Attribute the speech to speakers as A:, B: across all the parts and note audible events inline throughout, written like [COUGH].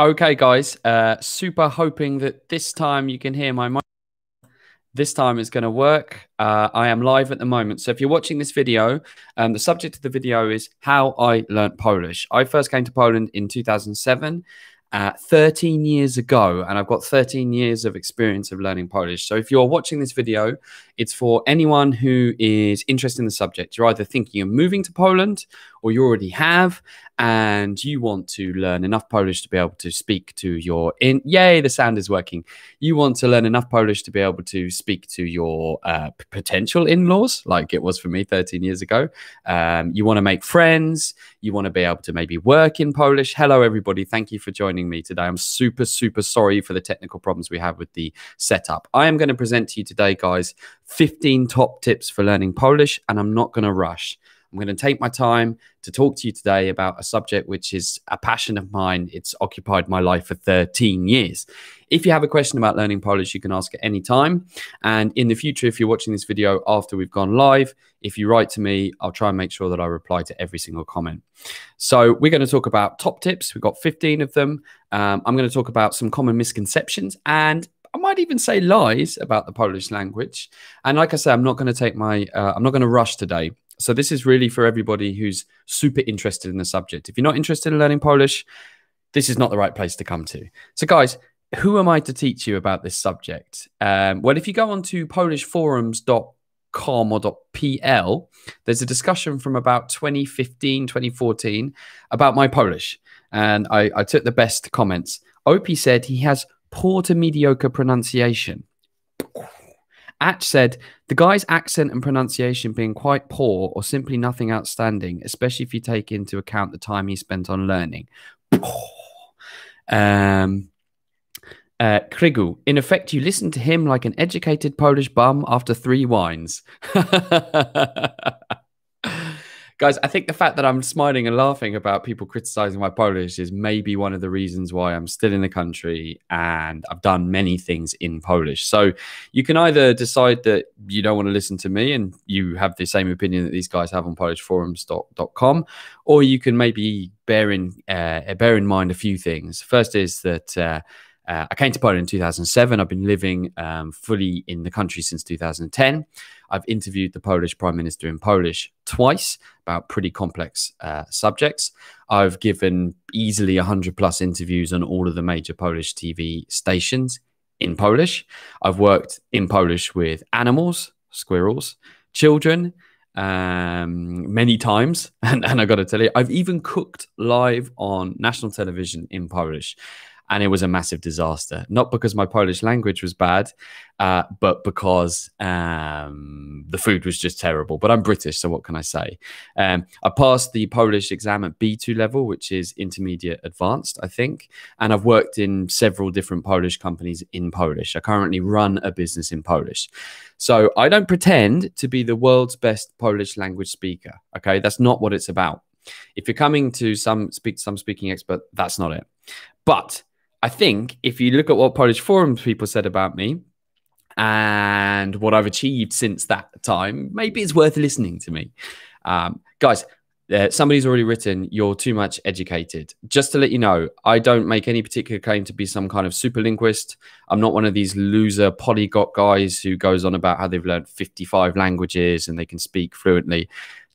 A: Okay, guys. Uh, super hoping that this time you can hear my mic. This time it's going to work. Uh, I am live at the moment. So if you're watching this video, um, the subject of the video is how I learnt Polish. I first came to Poland in 2007 uh, 13 years ago, and I've got 13 years of experience of learning Polish. So if you're watching this video, it's for anyone who is interested in the subject. You're either thinking of moving to Poland or you already have, and you want to learn enough Polish to be able to speak to your in. Yay, the sound is working. You want to learn enough Polish to be able to speak to your uh, potential in-laws, like it was for me 13 years ago. Um, you want to make friends. You want to be able to maybe work in Polish. Hello, everybody. Thank you for joining me today. I'm super, super sorry for the technical problems we have with the setup. I am going to present to you today, guys, 15 top tips for learning Polish, and I'm not going to rush. I'm going to take my time to talk to you today about a subject which is a passion of mine. It's occupied my life for 13 years. If you have a question about learning Polish, you can ask at any time. And in the future, if you're watching this video after we've gone live, if you write to me, I'll try and make sure that I reply to every single comment. So we're going to talk about top tips. We've got 15 of them. Um, I'm going to talk about some common misconceptions and I might even say lies about the Polish language. And like I said, I'm not going to take my, uh, I'm not going to rush today. So this is really for everybody who's super interested in the subject. If you're not interested in learning Polish, this is not the right place to come to. So guys, who am I to teach you about this subject? Um, well, if you go on to polishforums.com or .pl, there's a discussion from about 2015, 2014 about my Polish. And I, I took the best comments. Opie said he has poor to mediocre pronunciation. Atch said the guy's accent and pronunciation being quite poor or simply nothing outstanding, especially if you take into account the time he spent on learning. um, uh, Krigu, in effect, you listen to him like an educated Polish bum after three wines. [LAUGHS] guys, I think the fact that I'm smiling and laughing about people criticizing my Polish is maybe one of the reasons why I'm still in the country and I've done many things in Polish. So you can either decide that you don't want to listen to me and you have the same opinion that these guys have on polishforums.com, or you can maybe bear in uh, bear in mind a few things. First is that. Uh, uh, I came to Poland in 2007. I've been living um, fully in the country since 2010. I've interviewed the Polish Prime Minister in Polish twice about pretty complex uh, subjects. I've given easily 100 plus interviews on all of the major Polish TV stations in Polish. I've worked in Polish with animals, squirrels, children, um, many times. [LAUGHS] And, and I got to tell you, I've even cooked live on national television in Polish and it was a massive disaster. Not because my Polish language was bad, uh, but because um, the food was just terrible. But I'm British, so what can I say? Um, I passed the Polish exam at B2 level, which is intermediate advanced, I think. And I've worked in several different Polish companies in Polish. I currently run a business in Polish. So I don't pretend to be the world's best Polish language speaker. Okay, that's not what it's about. If you're coming to some speak some speaking expert, that's not it. But I think if you look at what Polish forums people said about me and what I've achieved since that time, maybe it's worth listening to me. Um, guys, uh, somebody's already written, you're too much educated. Just to let you know, I don't make any particular claim to be some kind of super linguist. I'm not one of these loser polyglot guys who goes on about how they've learned 55 languages and they can speak fluently.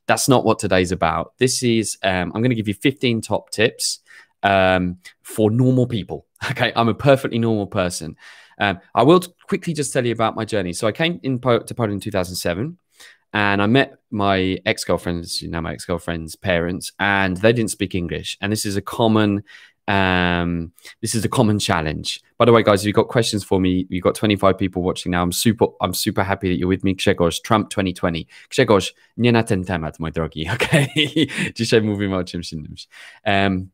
A: That's not what today's about. This is, um, I'm going to give you 15 top tips um, for normal people. [LAUGHS] Okay, I'm a perfectly normal person. Um, I will quickly just tell you about my journey. So I came in po- to Poland in 2007 and I met my ex girlfriend's, you know, my ex girlfriend's parents, and they didn't speak English. And this is a common, um, this is a common challenge. By the way, guys, if you've got questions for me, you've got 25 people watching now. I'm super, I'm super happy that you're with me. Grzegorz, Trump 2020. Grzegorz, nie na ten temat, mój drogi, [LAUGHS] okay? Dzisiaj mówimy o czymś innym. Um,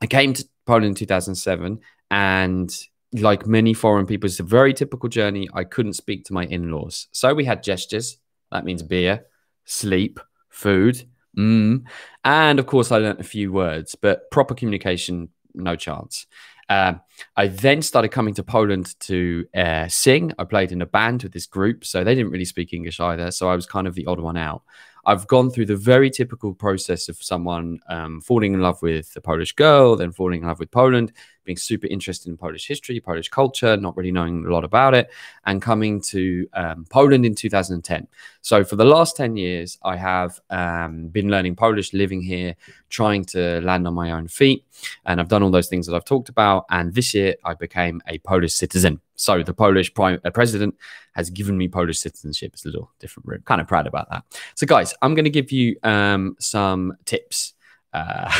A: I came to Poland in 2007 and like many foreign people, it's a very typical journey. I couldn't speak to my in laws. So we had gestures. That means beer, sleep, food. Mm. And of course, I learned a few words, but proper communication, no chance. Uh, I then started coming to Poland to uh, sing. I played in a band with this group, so they didn't really speak English either. So I was kind of the odd one out. I've gone through the very typical process of someone um, falling in love with a Polish girl, then falling in love with Poland, being super interested in Polish history, Polish culture, not really knowing a lot about it, and coming to um, Poland in 2010. So for the last 10 years, I have um, been learning Polish, living here, trying to land on my own feet. And I've done all those things that I've talked about. And this year, I became a Polish citizen. So the Polish prime, uh, president has given me Polish citizenship. It's a little different. Kind of proud about that. So, guys, I'm going to give you um, some tips. Uh,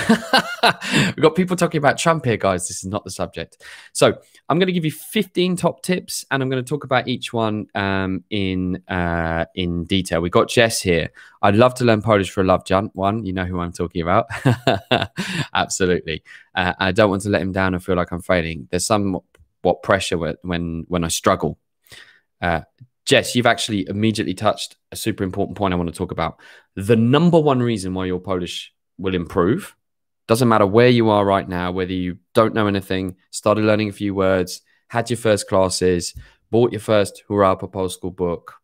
A: [LAUGHS] we've got people talking about Trump here, guys. This is not the subject. So I'm going to give you 15 top tips, and I'm going to talk about each one um, in uh, in detail. We've got Jess here. I'd love to learn Polish for a love John. one. You know who I'm talking about. [LAUGHS] Absolutely. Uh, I don't want to let him down and feel like I'm failing. There's some what pressure when when I struggle. Uh, Jess, you've actually immediately touched a super important point I want to talk about. The number one reason why your Polish will improve doesn't matter where you are right now, whether you don't know anything, started learning a few words, had your first classes, bought your first Hurra po Polsku book.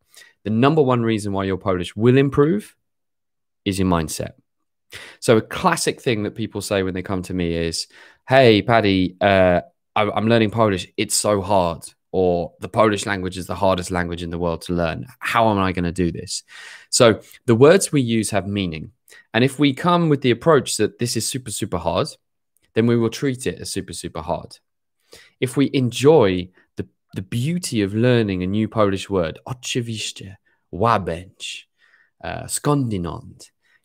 A: The number one reason why your Polish will improve is your mindset. So a classic thing that people say when they come to me is, "Hey, Paddy, uh, I'm learning Polish. It's so hard. Or the Polish language is the hardest language in the world to learn. How am I going to do this? So the words we use have meaning. And if we come with the approach that this is super, super hard, then we will treat it as super, super hard. If we enjoy the, the beauty of learning a new Polish word, oczywiście, łabędź, uh,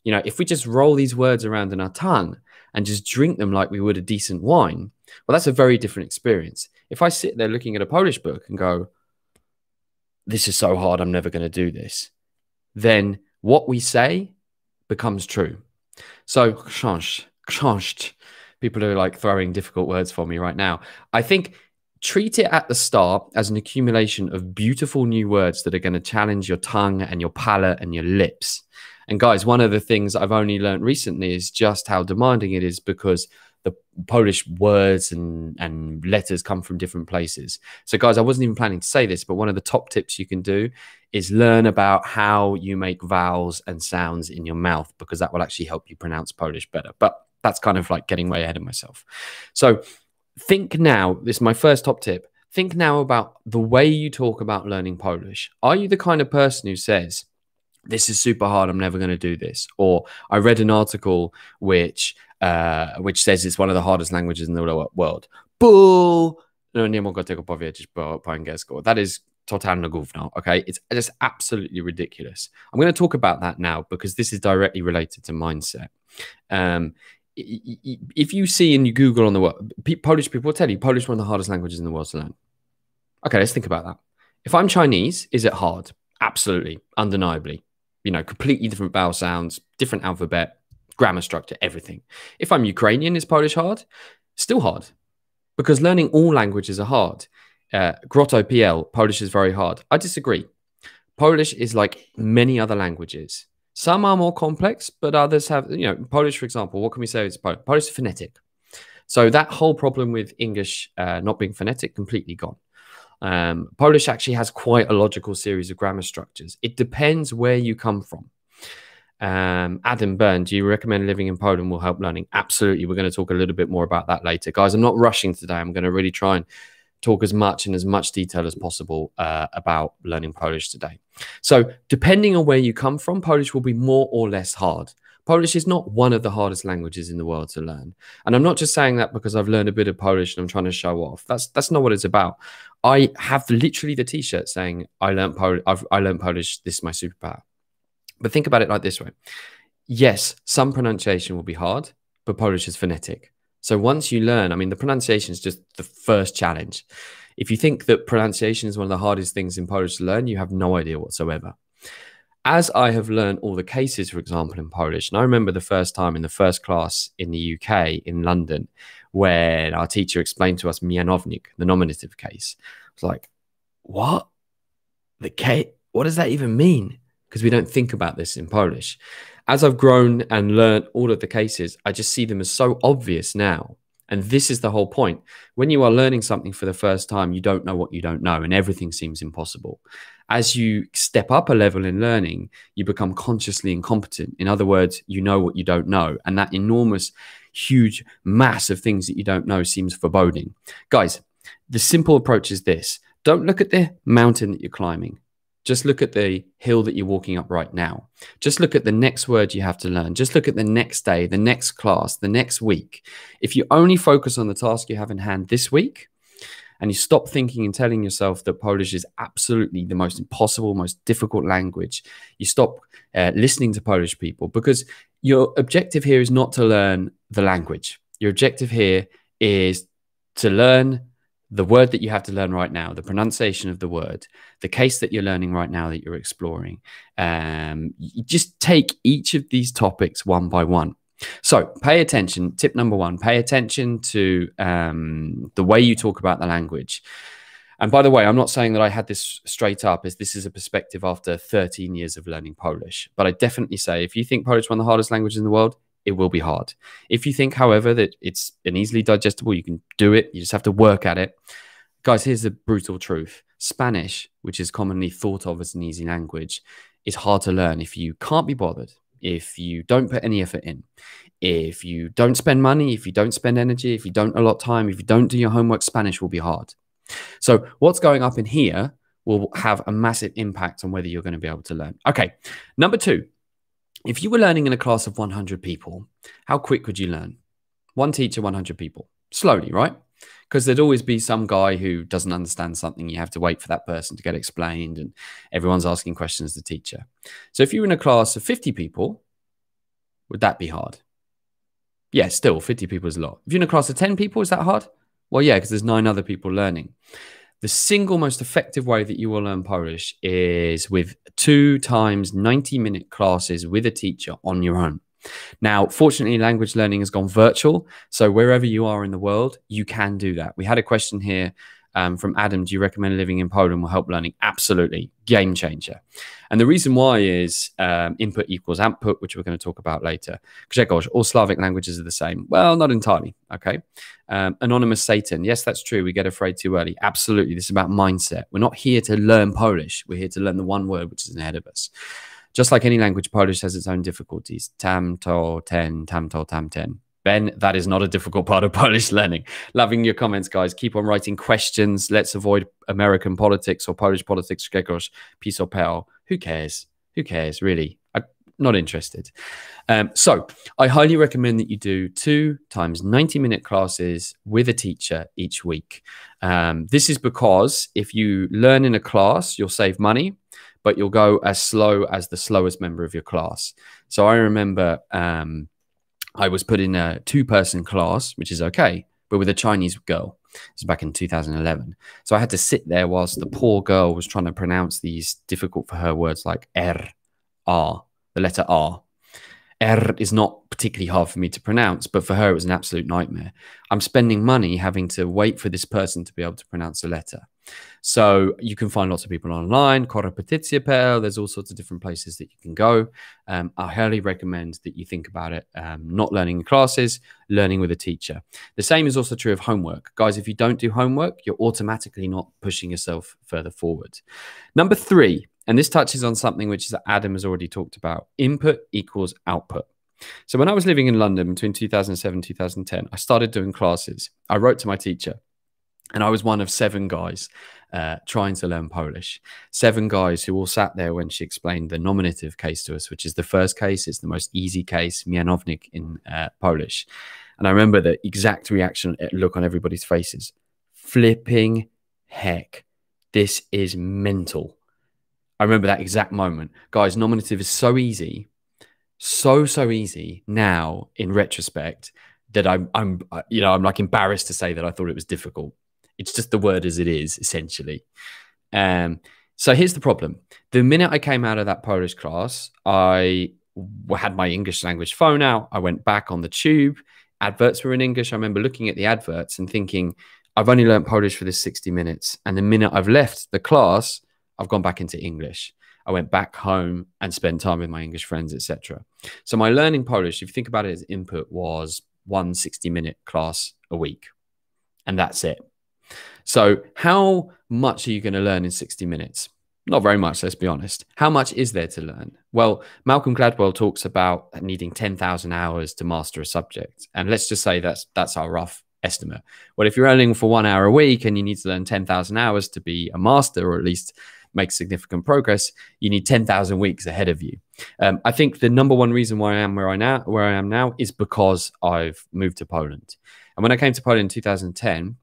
A: you know, if we just roll these words around in our tongue and just drink them like we would a decent wine, well, that's a very different experience. If I sit there looking at a Polish book and go, this is so hard, I'm never going to do this, then what we say becomes true. So, książ, książ, people are like throwing difficult words for me right now. I think treat it at the start as an accumulation of beautiful new words that are going to challenge your tongue and your palate and your lips. And guys, one of the things I've only learned recently is just how demanding it is because the Polish words and, and letters come from different places. So, guys, I wasn't even planning to say this, but one of the top tips you can do is learn about how you make vowels and sounds in your mouth because that will actually help you pronounce Polish better. But that's kind of like getting way ahead of myself. So, think now this is my first top tip. Think now about the way you talk about learning Polish. Are you the kind of person who says, this is super hard. I'm never going to do this. Or I read an article which uh, which says it's one of the hardest languages in the world. Bull! No, nie mogę tego powiedzieć po, po angielsku. That is totalne gówno, okay? It's just absolutely ridiculous. I'm going to talk about that now because this is directly related to mindset. Um, if you see and you Google on the world, Polish people will tell you Polish is one of the hardest languages in the world to learn. Okay, let's think about that. If I'm Chinese, is it hard? Absolutely, undeniably. You know, completely different vowel sounds, different alphabet, grammar structure, everything. If I'm Ukrainian, is Polish hard? Still hard because learning all languages are hard. Uh, Grotto PL, Polish is very hard. I disagree. Polish is like many other languages. Some are more complex, but others have, you know, Polish, for example, what can we say is Polish? Polish is phonetic. So that whole problem with English uh, not being phonetic completely gone. Um, Polish actually has quite a logical series of grammar structures. It depends where you come from. Um, Adam Byrne, do you recommend living in Poland will help learning? Absolutely. We're going to talk a little bit more about that later. Guys, I'm not rushing today. I'm going to really try and talk as much in as much detail as possible uh, about learning Polish today. So, depending on where you come from, Polish will be more or less hard. Polish is not one of the hardest languages in the world to learn. And I'm not just saying that because I've learned a bit of Polish and I'm trying to show off. That's that's not what it's about. I have literally the t-shirt saying I learned Polish I learned Polish this is my superpower. But think about it like this way yes, some pronunciation will be hard, but Polish is phonetic. So once you learn, I mean, the pronunciation is just the first challenge. If you think that pronunciation is one of the hardest things in Polish to learn, you have no idea whatsoever. As I have learned all the cases, for example, in Polish, and I remember the first time in the first class in the UK in London, when our teacher explained to us mianownik, the nominative case. I was like, what? The case? What does that even mean? Because we don't think about this in Polish. As I've grown and learned all of the cases, I just see them as so obvious now. And this is the whole point. When you are learning something for the first time, you don't know what you don't know, and everything seems impossible. As you step up a level in learning, you become consciously incompetent. In other words, you know what you don't know. And that enormous, huge mass of things that you don't know seems foreboding. Guys, the simple approach is this don't look at the mountain that you're climbing. Just look at the hill that you're walking up right now. Just look at the next word you have to learn. Just look at the next day, the next class, the next week. If you only focus on the task you have in hand this week, and you stop thinking and telling yourself that Polish is absolutely the most impossible, most difficult language, you stop uh, listening to Polish people because your objective here is not to learn the language. Your objective here is to learn the word that you have to learn right now, the pronunciation of the word, the case that you're learning right now that you're exploring. Um, you just take each of these topics one by one. So pay attention. Tip number one: pay attention to um, the way you talk about the language. And by the way, I'm not saying that I had this straight up, as this is a perspective after 13 years of learning Polish. But I definitely say, if you think Polish is one of the hardest languages in the world, it will be hard. If you think, however, that it's an easily digestible, you can do it. You just have to work at it. Guys, here's the brutal truth Spanish, which is commonly thought of as an easy language, is hard to learn if you can't be bothered, if you don't put any effort in, if you don't spend money, if you don't spend energy, if you don't allot time, if you don't do your homework, Spanish will be hard. So, what's going up in here will have a massive impact on whether you're going to be able to learn. Okay, number two, if you were learning in a class of 100 people, how quick would you learn? One teacher, 100 people. Slowly, right? Because there'd always be some guy who doesn't understand something. You have to wait for that person to get explained, and everyone's asking questions to the teacher. So if you were in a class of 50 people, would that be hard? Yeah, still 50 people is a lot. If you're in a class of 10 people, is that hard? Well, yeah, because there's nine other people learning. The single most effective way that you will learn Polish is with two times 90 minute classes with a teacher on your own. Now, fortunately, language learning has gone virtual. So, wherever you are in the world, you can do that. We had a question here um, from Adam, do you recommend living in Poland will help learning? Absolutely, game changer. And the reason why is um, input equals output, which we're going to talk about later. Grzegorz, all Slavic languages are the same. Well, not entirely. Okay. Um, anonymous Satan. Yes, that's true. We get afraid too early. Absolutely. This is about mindset. We're not here to learn Polish. We're here to learn the one word which is ahead of us. Just like any language, Polish has its own difficulties. Tam, to, ten, tam, to, tam, ten. Ben, that is not a difficult part of [LAUGHS] Polish learning. Loving your comments, guys. Keep on writing questions. Let's avoid American politics or Polish politics. Grzegorz, peace or power. Who cares? Who cares, really? I'm not interested. Um, so, I highly recommend that you do two times 90 minute classes with a teacher each week. Um, this is because if you learn in a class, you'll save money, but you'll go as slow as the slowest member of your class. So, I remember. Um, I was put in a two person class, which is okay, but with a Chinese girl. It was back in 2011. So I had to sit there whilst the poor girl was trying to pronounce these difficult for her words like R, R, the letter R. R is not particularly hard for me to pronounce, but for her it was an absolute nightmare. I'm spending money having to wait for this person to be able to pronounce a letter. So you can find lots of people online, Korepeticja.pl, there's all sorts of different places that you can go. Um, I highly recommend that you think about it, um, not learning in classes, learning with a teacher. The same is also true of homework. Guys, if you don't do homework, you're automatically not pushing yourself further forward. Number three, and this touches on something which Adam has already talked about input equals output. So when I was living in London between 2007 2010, I started doing classes. I wrote to my teacher and I was one of seven guys uh, trying to learn Polish. Seven guys who all sat there when she explained the nominative case to us, which is the first case. It's the most easy case, mianownik in uh, Polish. And I remember the exact reaction, uh, look on everybody's faces. Flipping heck. This is mental. I remember that exact moment. Guys, nominative is so easy, so, so easy now in retrospect that I'm, I'm, uh, you know, I'm like embarrassed to say that I thought it was difficult it's just the word as it is, essentially. Um, so here's the problem. The minute I came out of that Polish class, I had my English language phone out. I went back on the tube. Adverts were in English. I remember looking at the adverts and thinking, I've only learned Polish for this 60 minutes. And the minute I've left the class, I've gone back into English. I went back home and spent time with my English friends, etc. So my learning Polish, if you think about it as input, was one 60 minute class a week. And that's it. So, how much are you going to learn in 60 minutes? Not very much, let's be honest. How much is there to learn? Well, Malcolm Gladwell talks about needing 10,000 hours to master a subject. And let's just say that's that's our rough estimate. Well, if you're earning for 1 hour a week and you need to learn 10,000 hours to be a master or at least make significant progress, you need 10,000 weeks ahead of you. Um, I think the number one reason why I am where I now where I am now is because I've moved to Poland. And when I came to Poland in 2010,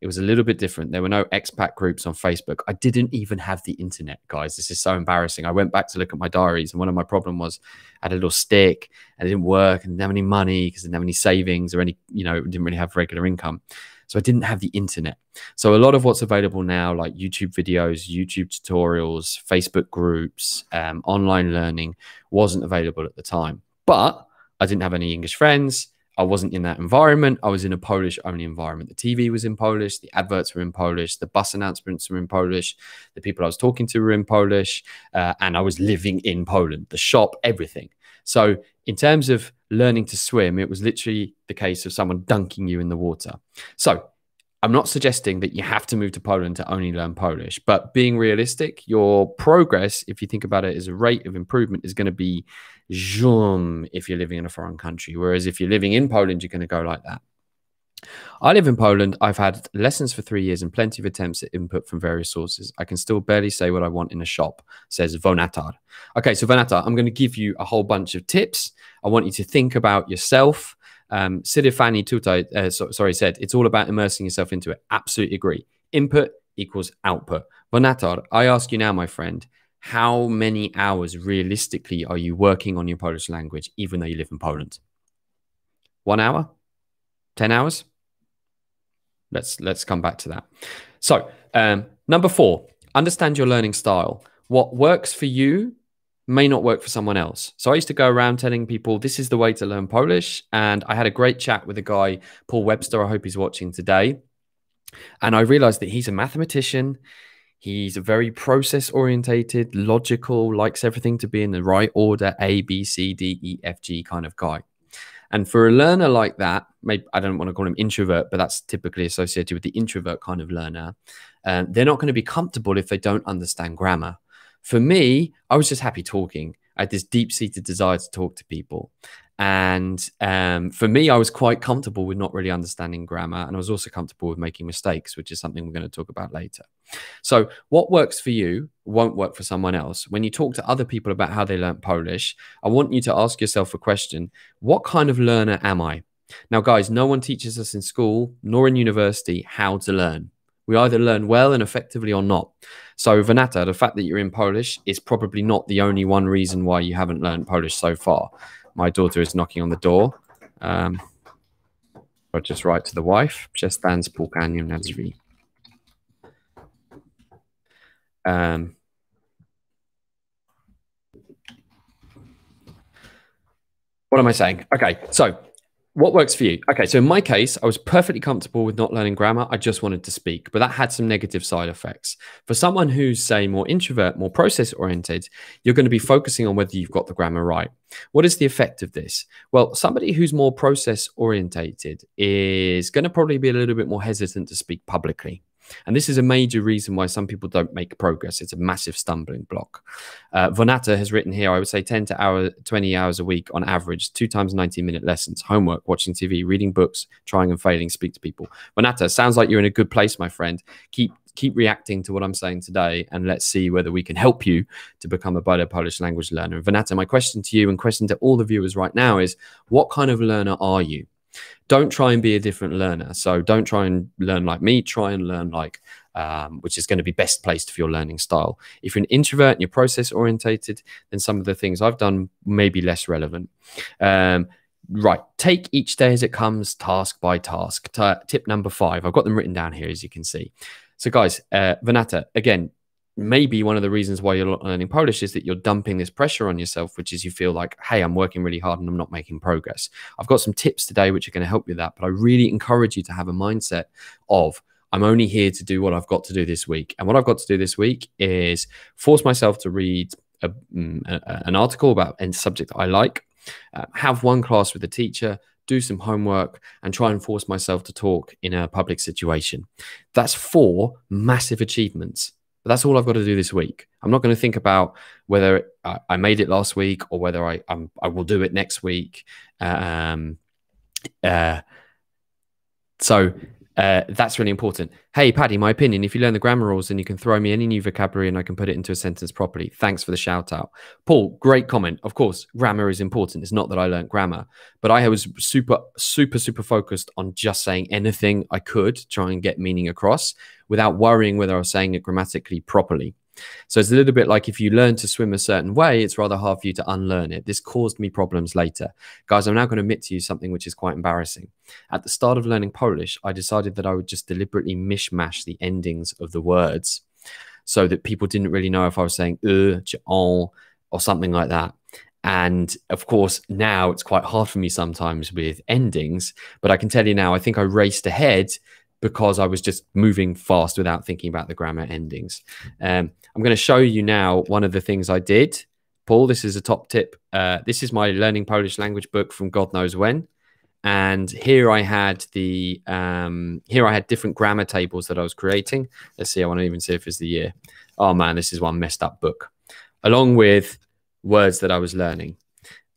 A: it was a little bit different. There were no expat groups on Facebook. I didn't even have the internet, guys. This is so embarrassing. I went back to look at my diaries, and one of my problem was I had a little stick and it didn't work and didn't have any money because I didn't have any savings or any, you know, didn't really have regular income. So I didn't have the internet. So a lot of what's available now, like YouTube videos, YouTube tutorials, Facebook groups, um, online learning, wasn't available at the time. But I didn't have any English friends. I wasn't in that environment. I was in a Polish only environment. The TV was in Polish, the adverts were in Polish, the bus announcements were in Polish, the people I was talking to were in Polish, uh, and I was living in Poland, the shop, everything. So, in terms of learning to swim, it was literally the case of someone dunking you in the water. So, I'm not suggesting that you have to move to Poland to only learn Polish, but being realistic, your progress, if you think about it as a rate of improvement, is going to be zoom if you're living in a foreign country. Whereas if you're living in Poland, you're going to go like that. I live in Poland. I've had lessons for three years and plenty of attempts at input from various sources. I can still barely say what I want in a shop, says Vonatar. Okay, so Vonatar, I'm going to give you a whole bunch of tips. I want you to think about yourself. Um, Sidifani Tutai, uh, so, sorry, said it's all about immersing yourself into it. Absolutely agree. Input equals output. Vonatar, I ask you now, my friend, how many hours realistically are you working on your Polish language, even though you live in Poland? One hour? 10 hours? Let's let's come back to that. So, um, number four, understand your learning style. What works for you may not work for someone else. So I used to go around telling people this is the way to learn Polish. And I had a great chat with a guy, Paul Webster. I hope he's watching today. And I realized that he's a mathematician. He's a very process orientated, logical, likes everything to be in the right order A, B, C, D, E, F, G kind of guy. And for a learner like that, maybe I don't want to call him introvert, but that's typically associated with the introvert kind of learner. Uh, they're not going to be comfortable if they don't understand grammar. For me, I was just happy talking. I had this deep seated desire to talk to people. And um, for me, I was quite comfortable with not really understanding grammar. And I was also comfortable with making mistakes, which is something we're going to talk about later. So, what works for you won't work for someone else. When you talk to other people about how they learn Polish, I want you to ask yourself a question What kind of learner am I? Now, guys, no one teaches us in school nor in university how to learn. We either learn well and effectively or not. So, Vanata, the fact that you're in Polish is probably not the only one reason why you haven't learned Polish so far my daughter is knocking on the door. Um, I'll just write to the wife. Z pukaniem na drzwi. Um, what am I saying? Okay, so what works for you? Okay, so in my case, I was perfectly comfortable with not learning grammar. I just wanted to speak, but that had some negative side effects. For someone who's, say, more introvert, more process oriented, you're going to be focusing on whether you've got the grammar right. What is the effect of this? Well, somebody who's more process orientated is going to probably be a little bit more hesitant to speak publicly. And this is a major reason why some people don't make progress. It's a massive stumbling block. Uh, Vonata has written here, I would say 10 to hour, 20 hours a week on average, two times 90 minute lessons, homework, watching TV, reading books, trying and failing, speak to people. Vonata, sounds like you're in a good place, my friend. Keep keep reacting to what I'm saying today, and let's see whether we can help you to become a better Polish language learner. Vanata, my question to you and question to all the viewers right now is what kind of learner are you? Don't try and be a different learner. So don't try and learn like me. Try and learn like, um, which is going to be best placed for your learning style. If you're an introvert and you're process orientated, then some of the things I've done may be less relevant. Um, right. Take each day as it comes, task by task. T tip number five. I've got them written down here, as you can see. So, guys, uh, Vanata, again, maybe one of the reasons why you're learning Polish is that you're dumping this pressure on yourself, which is you feel like, hey, I'm working really hard and I'm not making progress. I've got some tips today which are going to help you with that, but I really encourage you to have a mindset of, I'm only here to do what I've got to do this week. And what I've got to do this week is force myself to read a, mm, a, an article about a subject that I like, uh, have one class with a teacher, do some homework, and try and force myself to talk in a public situation. That's four massive achievements But that's all I've got to do this week. I'm not going to think about whether I made it last week or whether I I'm, i will do it next week. Um, uh, so uh, that's really important. Hey, Paddy, my opinion if you learn the grammar rules, then you can throw me any new vocabulary and I can put it into a sentence properly. Thanks for the shout out. Paul, great comment. Of course, grammar is important. It's not that I learned grammar, but I was super, super, super focused on just saying anything I could try and get meaning across without worrying whether I was saying it grammatically properly. So it's a little bit like if you learn to swim a certain way, it's rather hard for you to unlearn it. This caused me problems later. Guys, I'm now going to admit to you something which is quite embarrassing. At the start of learning Polish, I decided that I would just deliberately mishmash the endings of the words so that people didn't really know if I was saying or something like that. And of course, now it's quite hard for me sometimes with endings, but I can tell you now, I think I raced ahead because I was just moving fast without thinking about the grammar endings. Um, I'm going to show you now one of the things I did. Paul, this is a top tip. Uh, this is my learning Polish language book from God knows when. And here I had the um, here I had different grammar tables that I was creating. Let's see, I want to even see if it's the year. Oh man, this is one messed up book, along with words that I was learning.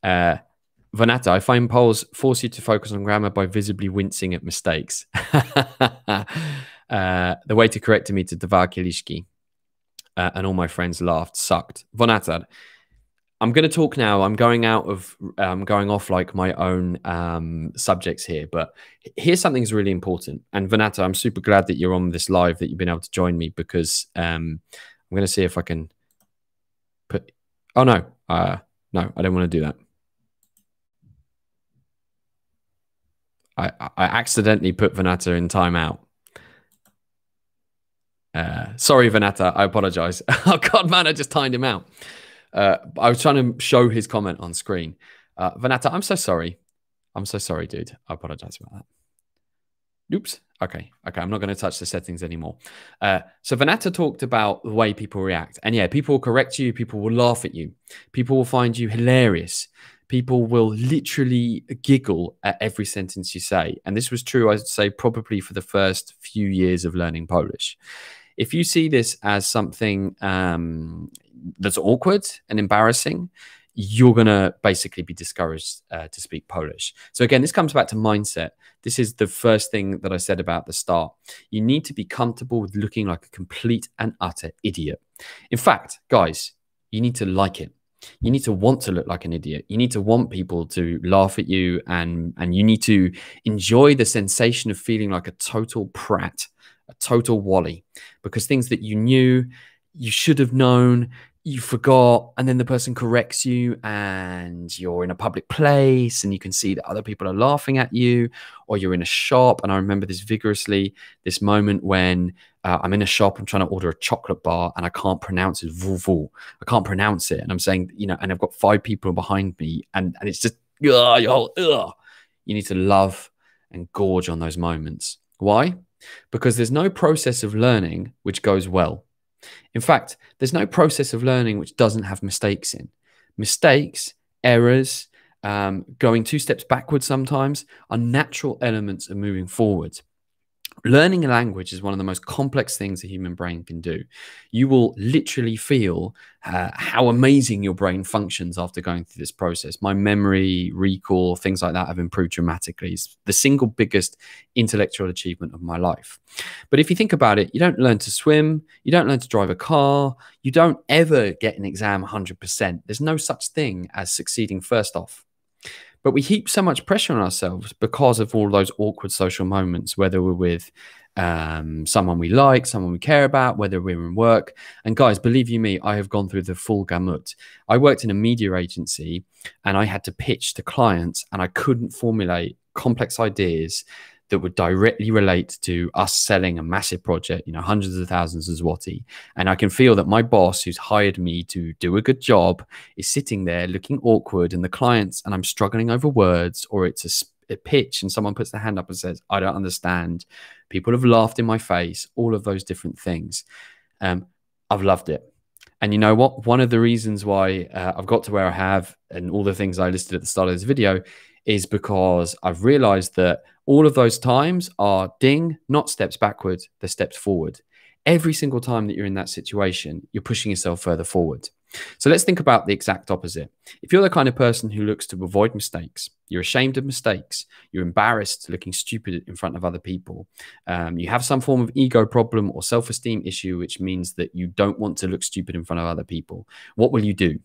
A: Uh, Vanata, I find Poles force you to focus on grammar by visibly wincing at mistakes. [LAUGHS] uh, the way to correct me to Dvar Kieliszki. Uh, and all my friends laughed, sucked. Vonata, I'm going to talk now. I'm going out of, I'm um, going off like my own um, subjects here, but here's something that's really important. And Vanata, I'm super glad that you're on this live, that you've been able to join me because um, I'm going to see if I can put, oh no, uh, no, I don't want to do that. I, I accidentally put Vanata in timeout. Uh, sorry, Vanata. I apologize. oh, God, man, I just timed him out. Uh, I was trying to show his comment on screen. Uh, I'm so sorry. I'm so sorry, dude. I apologize about that. Oops. Okay. Okay. I'm not going to touch the settings anymore. Uh, so Vanata talked about the way people react. And yeah, people will correct you. People will laugh at you. People will find you hilarious people will literally giggle at every sentence you say. And this was true, I'd say, probably for the first few years of learning Polish. If you see this as something um, that's awkward and embarrassing, you're going to basically be discouraged uh, to speak Polish. So, again, this comes back to mindset. This is the first thing that I said about the start. You need to be comfortable with looking like a complete and utter idiot. In fact, guys, you need to like it you need to want to look like an idiot. You need to want people to laugh at you and and you need to enjoy the sensation of feeling like a total prat a total wally. Because things that you knew you should have known you forgot and then the person corrects you and you're in a public place and you can see that other people are laughing at you or you're in a shop. And i remember this vigorously this moment when uh, i'm in a shop i'm trying to order a chocolate bar and i can't pronounce it. Vuvu i can't pronounce it. And i'm saying you know and i've got five people behind me and and it's just ugh, ugh, you need to love and gorge on those moments. Why? Because there's no process of learning which goes well in fact, there's no process of learning which doesn't have mistakes in. Mistakes, errors, um, going two steps backwards sometimes are natural elements of moving forward. Learning a language is one of the most complex things the human brain can do. You will literally feel uh, how amazing your brain functions after going through this process. My memory, recall, things like that have improved dramatically. It's the single biggest intellectual achievement of my life. But if you think about it, you don't learn to swim, you don't learn to drive a car, you don't ever get an exam 100%. There's no such thing as succeeding first off. But we heap so much pressure on ourselves because of all those awkward social moments, whether we're with um, someone we like, someone we care about, whether we're in work. And guys, believe you me, I have gone through the full gamut. I worked in a media agency and I had to pitch to clients and I couldn't formulate complex ideas that would directly relate to us selling a massive project, you know, hundreds of thousands of zloty. And I can feel that my boss, who's hired me to do a good job, is sitting there looking awkward, and the clients, and I'm struggling over words, or it's a, a pitch, and someone puts their hand up and says, I don't understand. People have laughed in my face, all of those different things. Um, I've loved it. And you know what? One of the reasons why uh, I've got to where I have and all the things I listed at the start of this video is because I've realized that all of those times are ding, not steps backwards, they're steps forward. every single time that you're in that situation, you're pushing yourself further forward. So let's think about the exact opposite. If you're the kind of person who looks to avoid mistakes, you're ashamed of mistakes, you're embarrassed looking stupid in front of other people, um, you have some form of ego problem or self esteem issue, which means that you don't want to look stupid in front of other people, what will you do?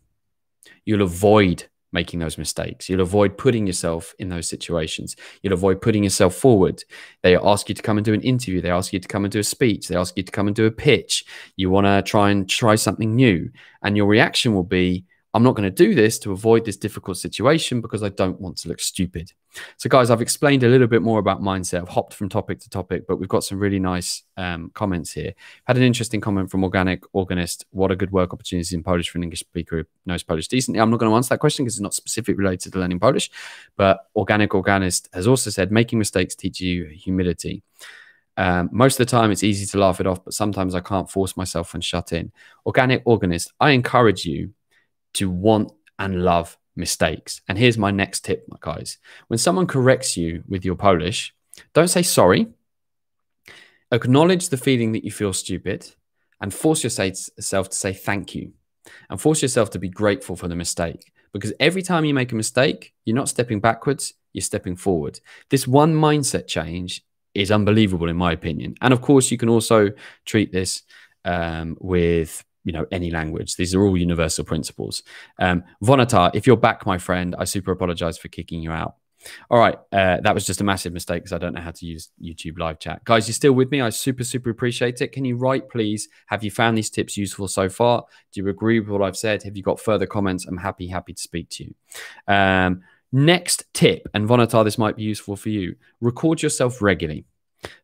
A: You'll avoid making those mistakes. You'll avoid putting yourself in those situations. You'll avoid putting yourself forward. They ask you to come and do an interview. They ask you to come and do a speech. They ask you to come and do a pitch. You want to try and try something new. And your reaction will be, I'm not going to do this to avoid this difficult situation because I don't want to look stupid. So, guys, I've explained a little bit more about mindset. I've hopped from topic to topic, but we've got some really nice um, comments here. Had an interesting comment from Organic Organist. What a good work opportunity in Polish for an English speaker who knows Polish decently. I'm not going to answer that question because it's not specific related to learning Polish. But Organic Organist has also said making mistakes teach you humility. Um, most of the time, it's easy to laugh it off, but sometimes I can't force myself and shut in. Organic Organist, I encourage you to want and love mistakes. And here's my next tip, my guys. When someone corrects you with your Polish, don't say sorry. Acknowledge the feeling that you feel stupid and force yourself to say thank you and force yourself to be grateful for the mistake. Because every time you make a mistake, you're not stepping backwards, you're stepping forward. This one mindset change is unbelievable, in my opinion. And of course, you can also treat this um, with you know any language. These are all universal principles. Um vonatar if you're back my friend i super apologize for kicking you out. All right uh, that was just a massive mistake because i don't know how to use youtube live chat. Guys you're still with me. I super super appreciate it. Can you write please? Have you found these tips useful so far? Do you agree with what i've said? Have you got further comments? I'm happy happy to speak to you. Um next tip and vonatar this might be useful for you. Record yourself regularly.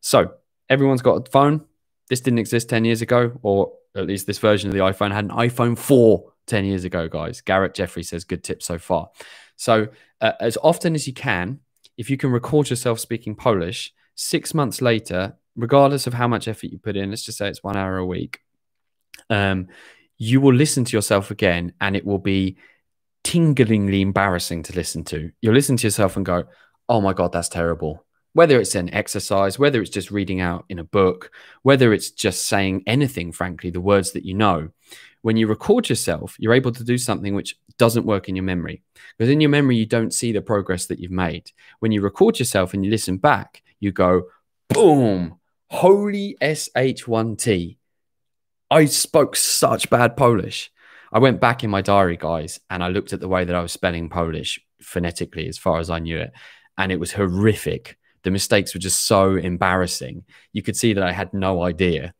A: So everyone's got a phone. This didn't exist 10 years ago or at least this version of the iPhone had an iPhone 4 10 years ago, guys. Garrett Jeffrey says, good tip so far. So, uh, as often as you can, if you can record yourself speaking Polish, six months later, regardless of how much effort you put in, let's just say it's one hour a week, um, you will listen to yourself again and it will be tinglingly embarrassing to listen to. You'll listen to yourself and go, oh my God, that's terrible whether it's an exercise, whether it's just reading out in a book, whether it's just saying anything, frankly, the words that you know, when you record yourself, you're able to do something which doesn't work in your memory. Because in your memory, you don't see the progress that you've made. When you record yourself and you listen back, you go, boom, holy SH1T. I spoke such bad Polish. I went back in my diary, guys, and I looked at the way that I was spelling Polish phonetically as far as I knew it. And it was horrific the mistakes were just so embarrassing. You could see that I had no idea.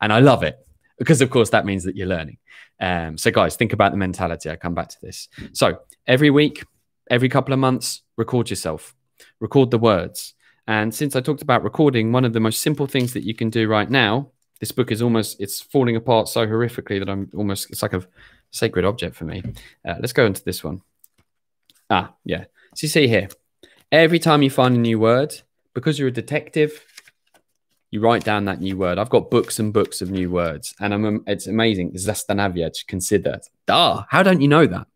A: And I love it because, of course, that means that you're learning. Um, so, guys, think about the mentality. I come back to this. So, every week, every couple of months, record yourself, record the words. And since I talked about recording, one of the most simple things that you can do right now, this book is almost, it's falling apart so horrifically that I'm almost, it's like a sacred object for me. Uh, let's go into this one. Ah, yeah. So you see here, every time you find a new word, because you're a detective, you write down that new word. I've got books and books of new words, and I'm it's amazing. Zastanawiać, consider. Ah, how don't you know that?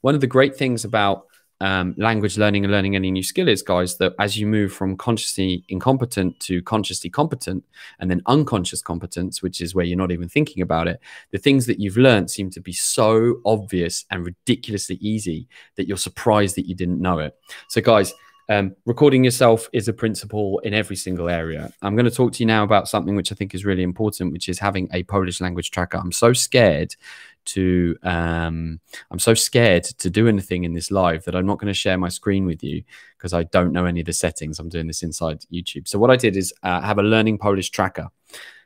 A: One of the great things about um, language learning and learning any new skill is, guys, that as you move from consciously incompetent to consciously competent, and then unconscious competence, which is where you're not even thinking about it, the things that you've learned seem to be so obvious and ridiculously easy that you're surprised that you didn't know it. So, guys um, recording yourself is a principle in every single area. I'm going to talk to you now about something which I think is really important, which is having a Polish language tracker. I'm so scared to um, I'm so scared to do anything in this live that I'm not going to share my screen with you because I don't know any of the settings. I'm doing this inside YouTube. So what I did is uh, have a learning Polish tracker.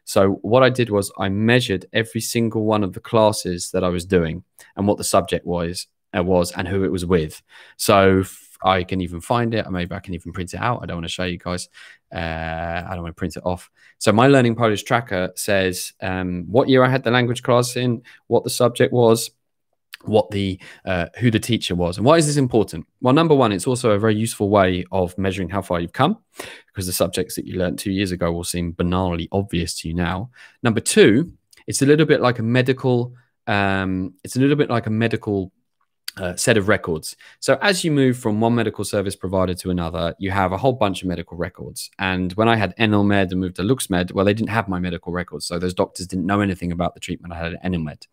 A: So what I did was I measured every single one of the classes that I was doing and what the subject was uh, was and who it was with. So I can even find it. Maybe I can even print it out. I don't want to show you guys. Uh, I don't want to print it off. So my Learning Polish tracker says um, what year I had the language class in, what the subject was, what the uh, who the teacher was and why is this important well number one it's also a very useful way of measuring how far you've come because the subjects that you learned two years ago will seem banally obvious to you now number two it's a little bit like a medical um, it's a little bit like a medical uh, set of records. So as you move from one medical service provider to another, you have a whole bunch of medical records. And when I had Enelmed and moved to LuxMed, well, they didn't have my medical records, so those doctors didn't know anything about the treatment I had at Enelmed.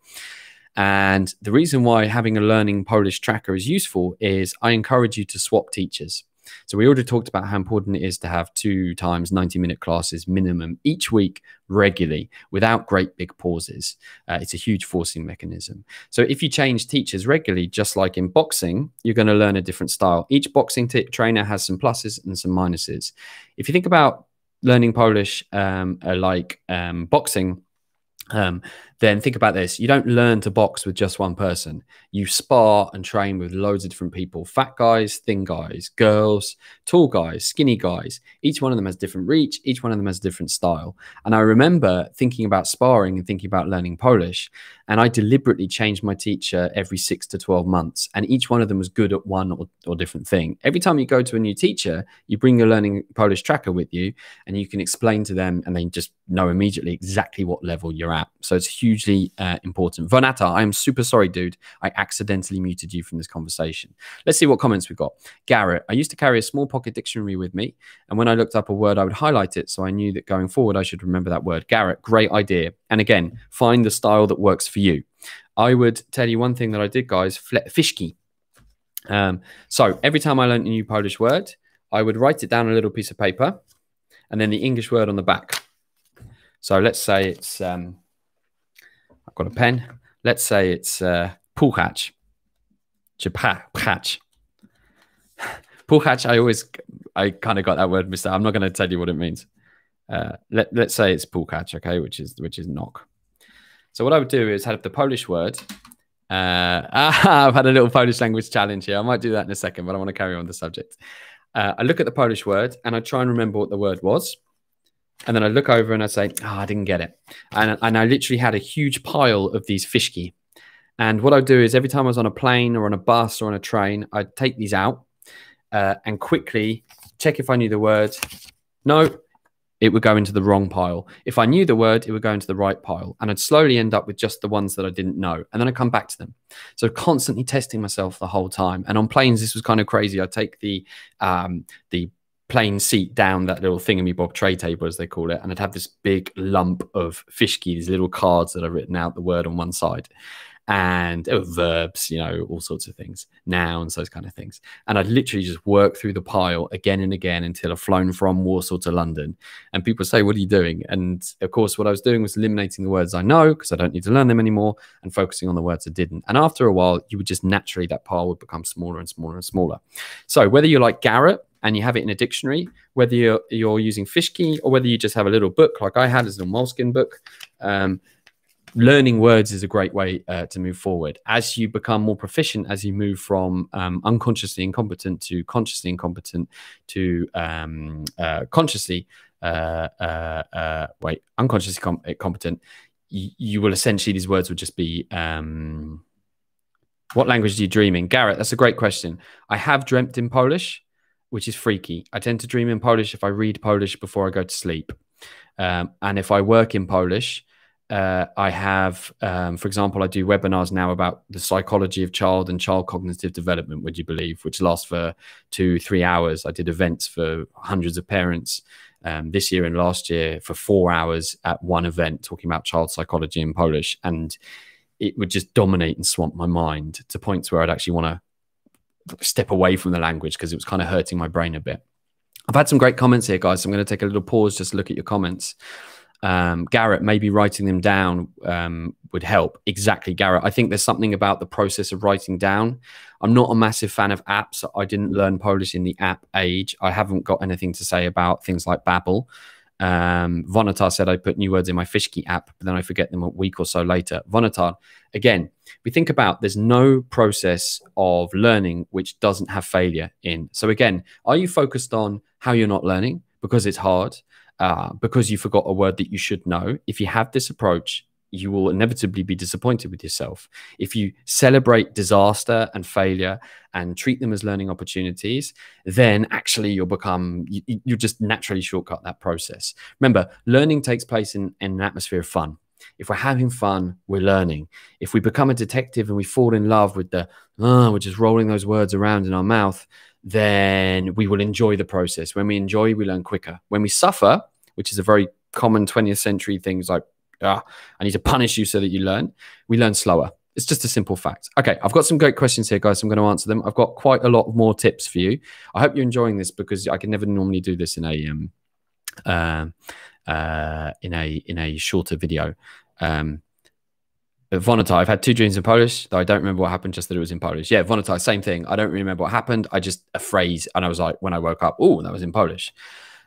A: And the reason why having a learning Polish tracker is useful is I encourage you to swap teachers. So we already talked about how important it is to have two times 90 minute classes minimum each week regularly without great big pauses. Uh, it's a huge forcing mechanism. So if you change teachers regularly, just like in boxing, you're going to learn a different style. Each boxing trainer has some pluses and some minuses. If you think about learning Polish um, uh, like um, boxing, um, then think about this. You don't learn to box with just one person. You spar and train with loads of different people fat guys, thin guys, girls, tall guys, skinny guys. Each one of them has different reach. Each one of them has a different style. And I remember thinking about sparring and thinking about learning Polish. And I deliberately changed my teacher every six to 12 months. And each one of them was good at one or, or different thing. Every time you go to a new teacher, you bring your learning Polish tracker with you and you can explain to them and they just know immediately exactly what level you're at. So it's hugely uh, important. Vonata, I am super sorry, dude. I accidentally muted you from this conversation. Let's see what comments we've got. Garrett, I used to carry a small pocket dictionary with me. And when I looked up a word, I would highlight it. So I knew that going forward, I should remember that word. Garrett, great idea. And again, find the style that works for you. I would tell you one thing that I did, guys fiszki. Um, so every time I learned a new Polish word, I would write it down on a little piece of paper and then the English word on the back. So let's say it's um, I've got a pen. Let's say it's uh, Puchacz. Puchacz. [LAUGHS] Puchacz, I always, I kind of got that word missed. I'm not going to tell you what it means. Uh, let, let's say it's Puchacz, okay, which is which is knock. So what I would do is have the Polish word. Uh, [LAUGHS] I've had a little Polish language challenge here. I might do that in a second, but I want to carry on the subject. Uh, I look at the Polish word and I try and remember what the word was. And then I look over and I say, oh, I didn't get it. And, and I literally had a huge pile of these fiszki. And what I'd do is every time I was on a plane or on a bus or on a train, I'd take these out uh, and quickly check if I knew the word. No, it would go into the wrong pile. If I knew the word, it would go into the right pile. And I'd slowly end up with just the ones that I didn't know. And then I'd come back to them. So constantly testing myself the whole time. And on planes, this was kind of crazy. I'd take the um, the plane seat down that little thingamy-bob tray table, as they call it, and I'd have this big lump of fiszki, these little cards that are written out the word on one side, and oh, verbs, you know, all sorts of things, nouns, those kind of things. And I'd literally just work through the pile again and again until I've flown from Warsaw to London. And people say, "What are you doing?" And of course, what I was doing was eliminating the words I know because I don't need to learn them anymore, and focusing on the words I didn't. And after a while, you would just naturally that pile would become smaller and smaller and smaller. So whether you're like Garrett and you have it in a dictionary, whether you're, you're using Fiszki or whether you just have a little book like I had as a Moleskine book. Um, learning words is a great way uh, to move forward. As you become more proficient, as you move from um, unconsciously incompetent to consciously incompetent to um, uh, consciously, uh, uh, uh wait, unconsciously com competent, you will essentially, these words will just be. Um, what language do you dream in? Garrett, that's a great question. I have dreamt in Polish which is freaky. I tend to dream in Polish if I read Polish before I go to sleep. Um, and if I work in Polish, uh, I have, um, for example, I do webinars now about the psychology of child and child cognitive development, would you believe, which lasts for two, three hours. I did events for hundreds of parents um, this year and last year for four hours at one event talking about child psychology in Polish. And it would just dominate and swamp my mind to points where I'd actually want to step away from the language because it was kind of hurting my brain a bit. I've had some great comments here, guys. So I'm going to take a little pause just to look at your comments. Um, Garrett, maybe writing them down um, would help. Exactly, Garrett. I think there's something about the process of writing down. I'm not a massive fan of apps. I didn't learn Polish in the app age. I haven't got anything to say about things like Babbel. Um, Vonatar said I put new words in my Fiszki app, but then I forget them a week or so later. Vonatar, again, we think about there's no process of learning which doesn't have failure in. So again, are you focused on how you're not learning because it's hard, uh, because you forgot a word that you should know? If you have this approach, you will inevitably be disappointed with yourself. If you celebrate disaster and failure and treat them as learning opportunities, then actually you'll become, you, you just naturally shortcut that process. Remember, learning takes place in, in an atmosphere of fun. If we're having fun, we're learning. If we become a detective and we fall in love with the, oh, we're just rolling those words around in our mouth, then we will enjoy the process. When we enjoy, we learn quicker. When we suffer, which is a very common 20th century things like, ah, I need to punish you so that you learn, we learn slower. It's just a simple fact. Okay, I've got some great questions here, guys. I'm going to answer them. I've got quite a lot more tips for you. I hope you're enjoying this because I can never normally do this in a um, uh, uh, in a in a shorter video. Um, Vonatai, I've had two dreams in Polish, though I don't remember what happened, just that it was in Polish. Yeah, Vonatai, same thing. I don't remember what happened. I just, a phrase, and I was like, when I woke up, oh, that was in Polish.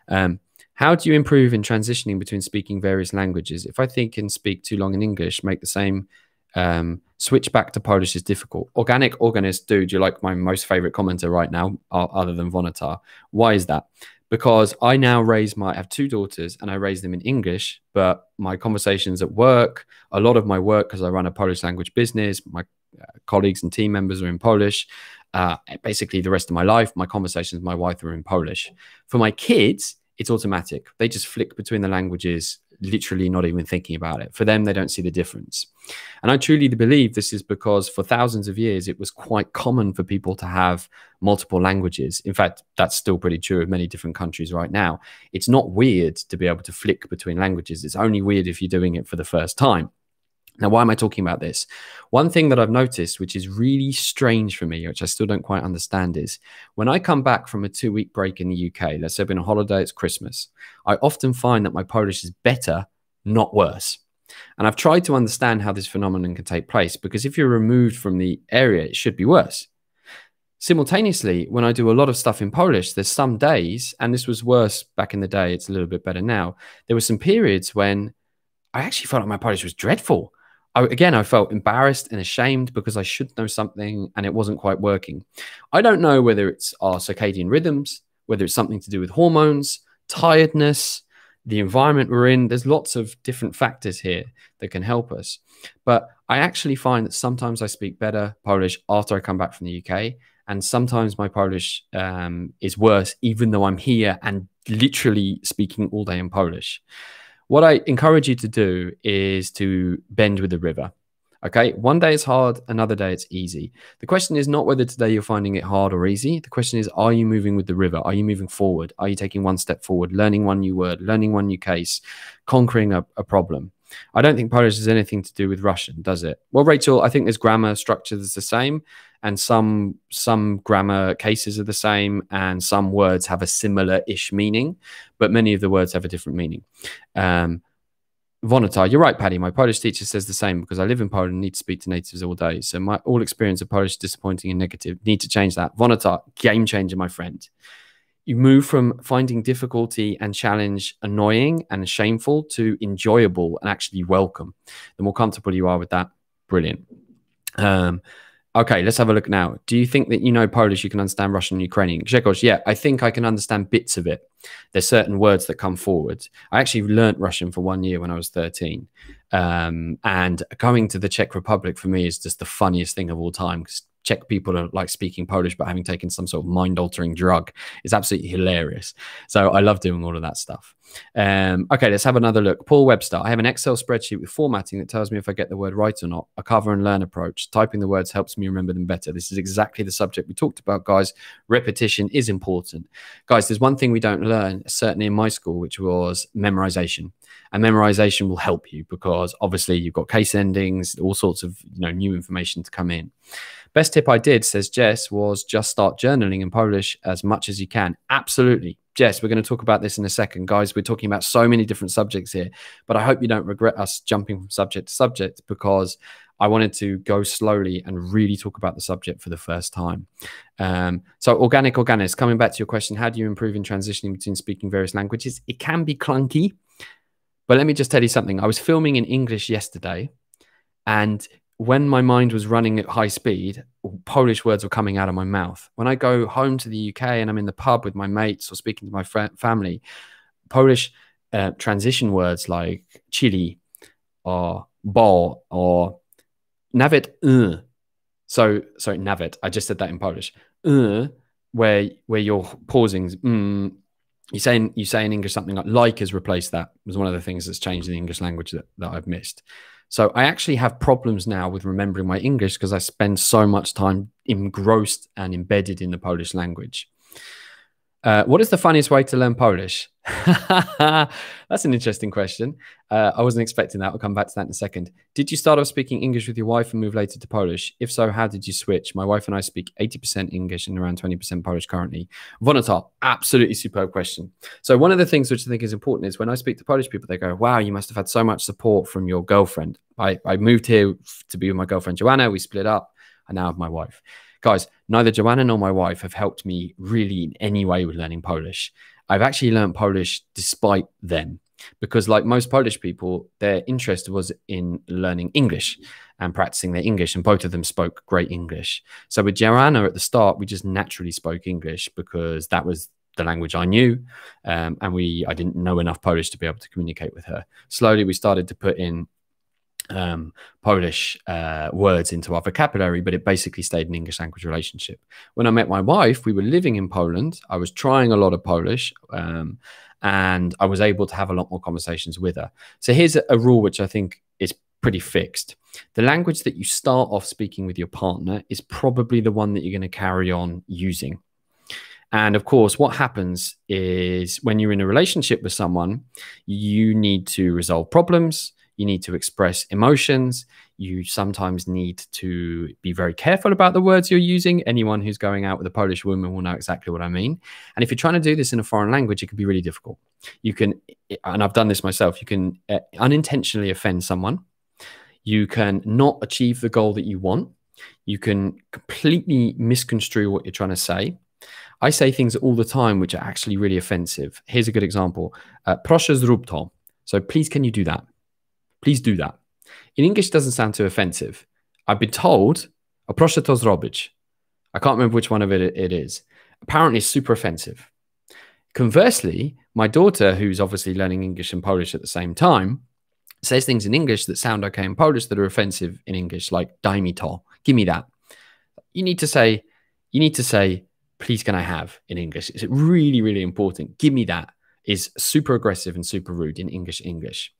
A: Um, how do you improve in transitioning between speaking various languages? If I think and speak too long in English, make the same um, switch back to Polish is difficult. Organic organist, dude, you're like my most favorite commenter right now, other than Vonatar. Why is that? because I now raise my I have two daughters and I raise them in English, but my conversations at work, a lot of my work because I run a Polish language business, my uh, colleagues and team members are in Polish. Uh, basically, the rest of my life, my conversations with my wife are in Polish. For my kids, it's automatic. They just flick between the languages literally not even thinking about it. For them, they don't see the difference. And I truly believe this is because for thousands of years, it was quite common for people to have multiple languages. In fact, that's still pretty true of many different countries right now. It's not weird to be able to flick between languages. It's only weird if you're doing it for the first time. Now, why am I talking about this? One thing that I've noticed, which is really strange for me, which I still don't quite understand, is when I come back from a two week break in the UK, let's say I've been on holiday, it's Christmas, I often find that my Polish is better, not worse. And I've tried to understand how this phenomenon can take place because if you're removed from the area, it should be worse. Simultaneously, when I do a lot of stuff in Polish, there's some days, and this was worse back in the day, it's a little bit better now. There were some periods when I actually felt like my Polish was dreadful. I, again, I felt embarrassed and ashamed because I should know something and it wasn't quite working. I don't know whether it's our circadian rhythms, whether it's something to do with hormones, tiredness, the environment we're in. There's lots of different factors here that can help us. But I actually find that sometimes I speak better Polish after I come back from the UK. And sometimes my Polish um, is worse, even though I'm here and literally speaking all day in Polish. What I encourage you to do is to bend with the river. Okay, one day it's hard, another day it's easy. The question is not whether today you're finding it hard or easy. The question is, are you moving with the river? Are you moving forward? Are you taking one step forward, learning one new word, learning one new case, conquering a, a problem? I don't think Polish has anything to do with Russian, does it? Well, Rachel, I think there's grammar structure that's the same, and some some grammar cases are the same, and some words have a similar-ish meaning, but many of the words have a different meaning. Um, Vonatar, you're right, Paddy. My Polish teacher says the same because I live in Poland and need to speak to natives all day. So my all experience of Polish is disappointing and negative. Need to change that. Vonatar, game changer, my friend you move from finding difficulty and challenge annoying and shameful to enjoyable and actually welcome. The more comfortable you are with that, brilliant. Um, okay, let's have a look now. Do you think that you know Polish, you can understand Russian and Ukrainian? Grzegorz, yeah, I think I can understand bits of it. There's certain words that come forward. I actually learnt Russian for one year when I was 13. Um, and going to the Czech Republic for me is just the funniest thing of all time because Czech people are like speaking Polish, but having taken some sort of mind altering drug is absolutely hilarious. So I love doing all of that stuff. Um, okay, let's have another look. Paul Webster. I have an Excel spreadsheet with formatting that tells me if I get the word right or not. A cover and learn approach. Typing the words helps me remember them better. This is exactly the subject we talked about, guys. Repetition is important. Guys, there's one thing we don't learn, certainly in my school, which was memorization and memorization will help you because obviously you've got case endings all sorts of you know new information to come in Best tip I did, says Jess, was just start journaling in Polish as much as you can. Absolutely. Jess, we're going to talk about this in a second. Guys, we're talking about so many different subjects here, but I hope you don't regret us jumping from subject to subject because I wanted to go slowly and really talk about the subject for the first time. Um, so, organic organics, coming back to your question, how do you improve in transitioning between speaking various languages? It can be clunky, but let me just tell you something. I was filming in English yesterday, and when my mind was running at high speed, Polish words were coming out of my mouth. When I go home to the UK and I'm in the pub with my mates or speaking to my family, Polish uh, transition words like czyli or ball or nawet. Uh. So sorry, nawet. I just said that in Polish. Uh, where where you're pausing. Mm, you saying you say in English something like like has replaced that was one of the things that's changed in the English language that, that I've missed. So I actually have problems now with remembering my English because I spend so much time engrossed and embedded in the Polish language. Uh, what is the funniest way to learn Polish? [LAUGHS] That's an interesting question. Uh, I wasn't expecting that. I'll come back to that in a second. Did you start off speaking English with your wife and move later to Polish? If so, how did you switch? My wife and I speak 80% English and around 20% Polish currently. Vonatar, absolutely superb question. So, one of the things which I think is important is when I speak to Polish people, they go, Wow, you must have had so much support from your girlfriend. I, I moved here to be with my girlfriend Joanna. We split up. I now have my wife guys, neither Joanna nor my wife have helped me really in any way with learning Polish. I've actually learned Polish despite them because, like most Polish people, their interest was in learning English and practicing their English, and both of them spoke great English. So, with Joanna at the start, we just naturally spoke English because that was the language I knew, um, and we I didn't know enough Polish to be able to communicate with her. Slowly, we started to put in um, Polish uh, words into our vocabulary, but it basically stayed an English language relationship. When I met my wife, we were living in Poland. I was trying a lot of Polish, um, and I was able to have a lot more conversations with her. So here's a, a rule which I think is pretty fixed. The language that you start off speaking with your partner is probably the one that you're going to carry on using. And of course, what happens is when you're in a relationship with someone, you need to resolve problems you need to express emotions. You sometimes need to be very careful about the words you're using. Anyone who's going out with a Polish woman will know exactly what I mean. And if you're trying to do this in a foreign language, it can be really difficult. You can, and I've done this myself, you can uh, unintentionally offend someone. You can not achieve the goal that you want. You can completely misconstrue what you're trying to say. I say things all the time which are actually really offensive. Here's a good example. Uh, proszę zrób to. So please, can you do that? Please do that. In English, doesn't sound too offensive. I've been told, proszę to zrobić. I can't remember which one of it it is. Apparently, it's super offensive. Conversely, my daughter, who's obviously learning English and Polish at the same time, says things in English that sound okay in Polish that are offensive in English, like daj mi to, give me that. You need to say, you need to say, please can I have in English? It's really, really important. Give me that is super aggressive and super rude in English English.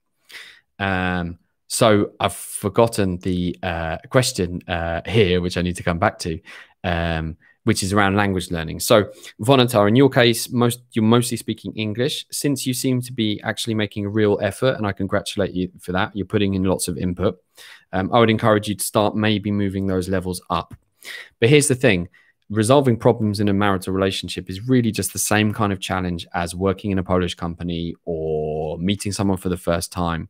A: Um, so I've forgotten the uh, question uh, here, which I need to come back to, um, which is around language learning. So, Vonatar, in your case, most you're mostly speaking English. Since you seem to be actually making a real effort, and I congratulate you for that. You're putting in lots of input. Um, I would encourage you to start maybe moving those levels up. But here's the thing: resolving problems in a marital relationship is really just the same kind of challenge as working in a Polish company or meeting someone for the first time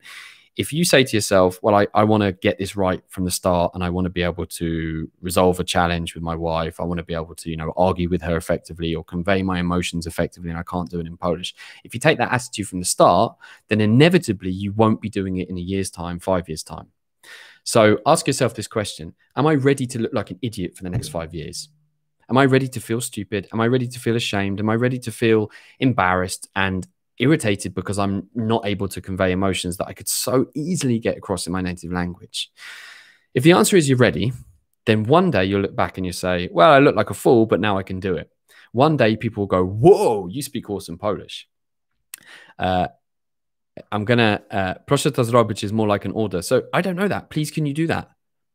A: if you say to yourself, well, I, I want to get this right from the start and I want to be able to resolve a challenge with my wife, I want to be able to, you know, argue with her effectively or convey my emotions effectively, and I can't do it in Polish. If you take that attitude from the start, then inevitably you won't be doing it in a year's time, five years' time. So ask yourself this question Am I ready to look like an idiot for the next five years? Am I ready to feel stupid? Am I ready to feel ashamed? Am I ready to feel embarrassed and irritated because I'm not able to convey emotions that I could so easily get across in my native language? If the answer is you're ready, then one day you'll look back and you say, Well, I look like a fool, but now I can do it. One day people will go, Whoa, you speak awesome Polish. Uh, I'm gonna uh, proszę to zrobić is more like an order. So I don't know that. Please, can you do that?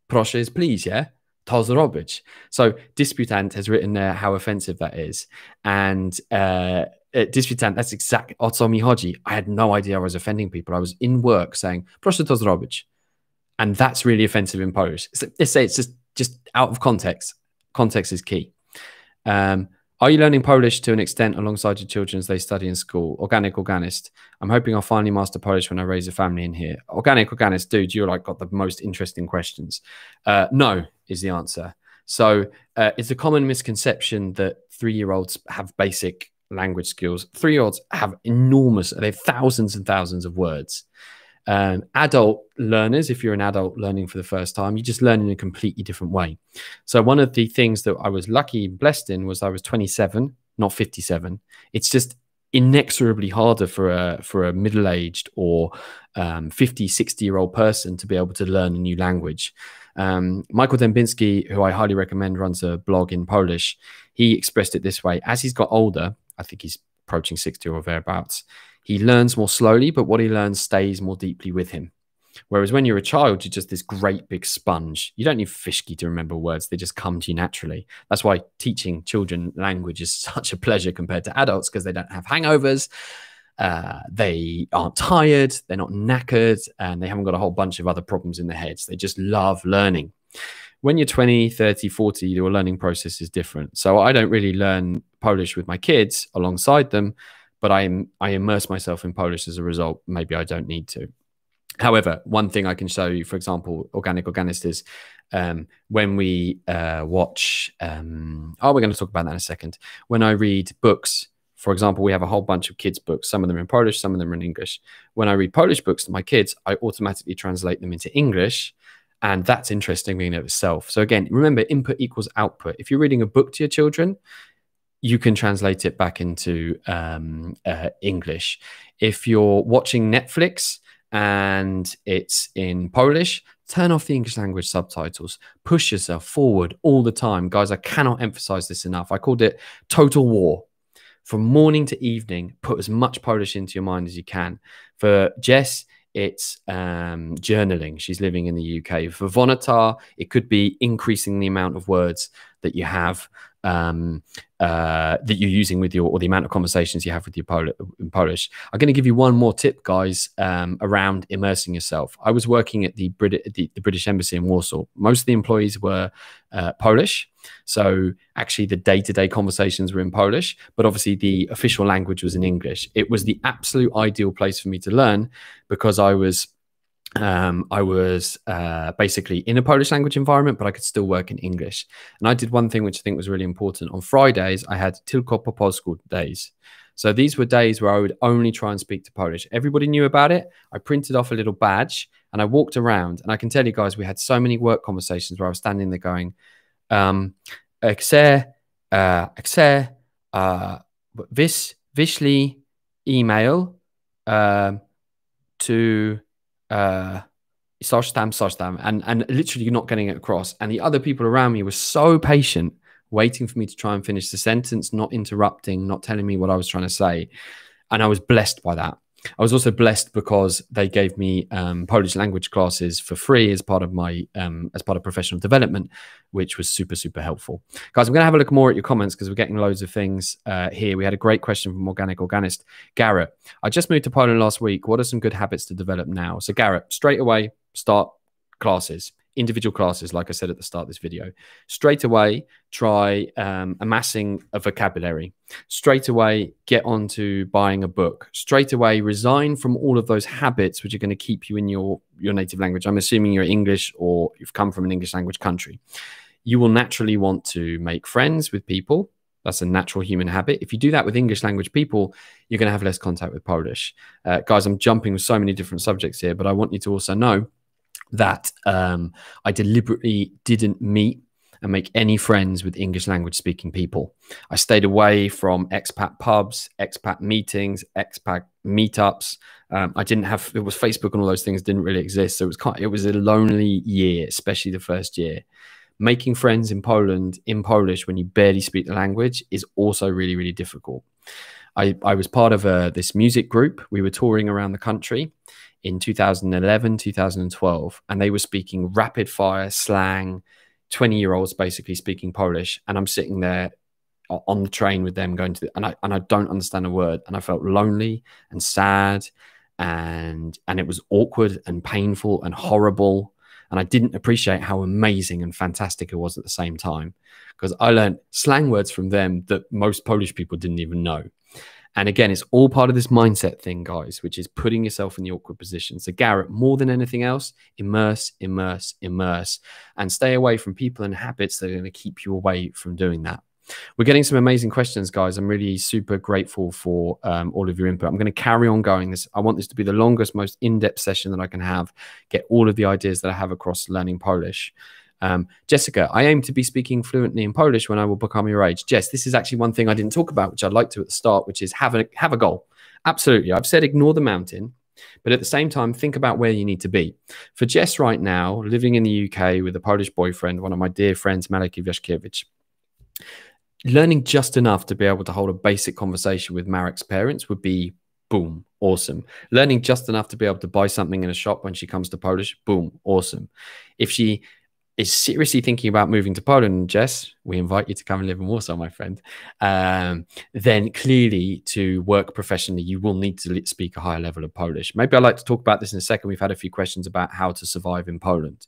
A: Proszę is please, yeah. To zrobić. So disputant has written there how offensive that is, and uh, uh, disputant, that's exactly o co. I had no idea I was offending people. I was in work saying, proszę to zrobić. And that's really offensive in Polish. So, let's say it's just, just out of context. Context is key. Um, are you learning Polish to an extent alongside your children as they study in school? Organic organist. I'm hoping I'll finally master Polish when I raise a family in here. Organic organist, dude, you're like got the most interesting questions. Uh, no is the answer. So uh, it's a common misconception that three year olds have basic language skills. Three year olds have enormous, they have thousands and thousands of words. Um, adult learners, if you're an adult learning for the first time, you just learn in a completely different way. So, one of the things that I was lucky and blessed in was I was 27, not 57. It's just inexorably harder for a for a middle-aged or um, 50 60 year old person to be able to learn a new language um, michael dembinski who i highly recommend runs a blog in polish he expressed it this way as he's got older I think he's approaching 60 or thereabouts. He learns more slowly, but what he learns stays more deeply with him. Whereas when you're a child, you're just this great big sponge. You don't need fiszki to remember words, they just come to you naturally. That's why teaching children language is [LAUGHS] such a pleasure compared to adults because they don't have hangovers. Uh, they aren't tired, they're not knackered, and they haven't got a whole bunch of other problems in their heads. They just love learning. When you're 20, 30, 40, your learning process is different. So I don't really learn Polish with my kids alongside them, but I, I immerse myself in Polish as a result. Maybe I don't need to. However, one thing I can show you, for example, organic organist is um, when we uh, watch. Um, oh, we're going to talk about that in a second. When I read books, for example, we have a whole bunch of kids' books. Some of them in Polish, some of them in English. When I read Polish books to my kids, I automatically translate them into English. And that's interesting in itself. So again, remember, input equals output. If you're reading a book to your children, you can translate it back into um, uh, English. If you're watching Netflix, and it's in Polish, turn off the English language subtitles. Push yourself forward all the time. Guys, I cannot emphasize this enough. I called it total war. From morning to evening, put as much Polish into your mind as you can. For Jess, it's um, journaling. She's living in the UK. For Vonatar, it could be increasing the amount of words that you have um, uh, that you're using with your or the amount of conversations you have with your in Polish. I'm going to give you one more tip, guys, um, around immersing yourself. I was working at the, Brit- the, the British Embassy in Warsaw. Most of the employees were uh, Polish, so actually the day-to-day conversations were in Polish, but obviously the official language was in English. It was the absolute ideal place for me to learn because I was um, I was uh, basically in a Polish language environment, but I could still work in English. And I did one thing which I think was really important. On Fridays, I had Tylko po polsku days. So these were days where I would only try and speak to Polish. Everybody knew about it. I printed off a little badge and I walked around. And I can tell you guys, we had so many work conversations where I was standing there going, um, Chcę, uh, chcę, uh, this, wyślij email uh, to uh, Sostam, Sostam, and and literally not getting it across. And the other people around me were so patient, waiting for me to try and finish the sentence, not interrupting, not telling me what I was trying to say. And I was blessed by that. I was also blessed because they gave me um, Polish language classes for free as part of my um, as part of professional development, which was super super helpful. Guys, I'm going to have a look more at your comments because we're getting loads of things uh, here. We had a great question from Organic Organist Garrett. I just moved to Poland last week. What are some good habits to develop now? So Garrett, straight away start classes individual classes, like I said at the start of this video. Straight away, try um, amassing a vocabulary. Straight away, get on to buying a book. Straight away, resign from all of those habits which are going to keep you in your, your native language. I'm assuming you're English or you've come from an English language country. You will naturally want to make friends with people. That's a natural human habit. If you do that with English language people, you're going to have less contact with Polish. Uh, guys, I'm jumping with so many different subjects here, but I want you to also know that um, I deliberately didn't meet and make any friends with English language speaking people. I stayed away from expat pubs, expat meetings, expat meetups. Um, I didn't have it was Facebook and all those things didn't really exist, so it was kind it was a lonely year, especially the first year. Making friends in Poland in Polish when you barely speak the language is also really really difficult. I, I was part of a, uh, this music group. We were touring around the country in 2011, 2012, and they were speaking rapid fire slang, 20 year olds basically speaking Polish. And I'm sitting there on the train with them going to, the, and I, and I don't understand a word. And I felt lonely and sad and, and it was awkward and painful and horrible. And I didn't appreciate how amazing and fantastic it was at the same time because I learned slang words from them that most Polish people didn't even know. And again, it's all part of this mindset thing, guys, which is putting yourself in the awkward position. So, Garrett, more than anything else, immerse, immerse, immerse, and stay away from people and habits that are going to keep you away from doing that. We're getting some amazing questions, guys. I'm really super grateful for um, all of your input. I'm going to carry on going. This I want this to be the longest, most in-depth session that I can have. Get all of the ideas that I have across learning Polish. Um, Jessica, I aim to be speaking fluently in Polish when I will become your age. Jess, this is actually one thing I didn't talk about, which I'd like to at the start, which is have a have a goal. Absolutely, I've said ignore the mountain, but at the same time, think about where you need to be. For Jess right now, living in the UK with a Polish boyfriend, one of my dear friends, Maleki Wieszkiewicz, learning just enough to be able to hold a basic conversation with Marek's parents would be boom, awesome. Learning just enough to be able to buy something in a shop when she comes to Polish, boom, awesome. If she is seriously thinking about moving to Poland, Jess, we invite you to come and live in Warsaw, my friend. Um, then clearly, to work professionally, you will need to speak a higher level of Polish. Maybe I'd like to talk about this in a second. We've had a few questions about how to survive in Poland.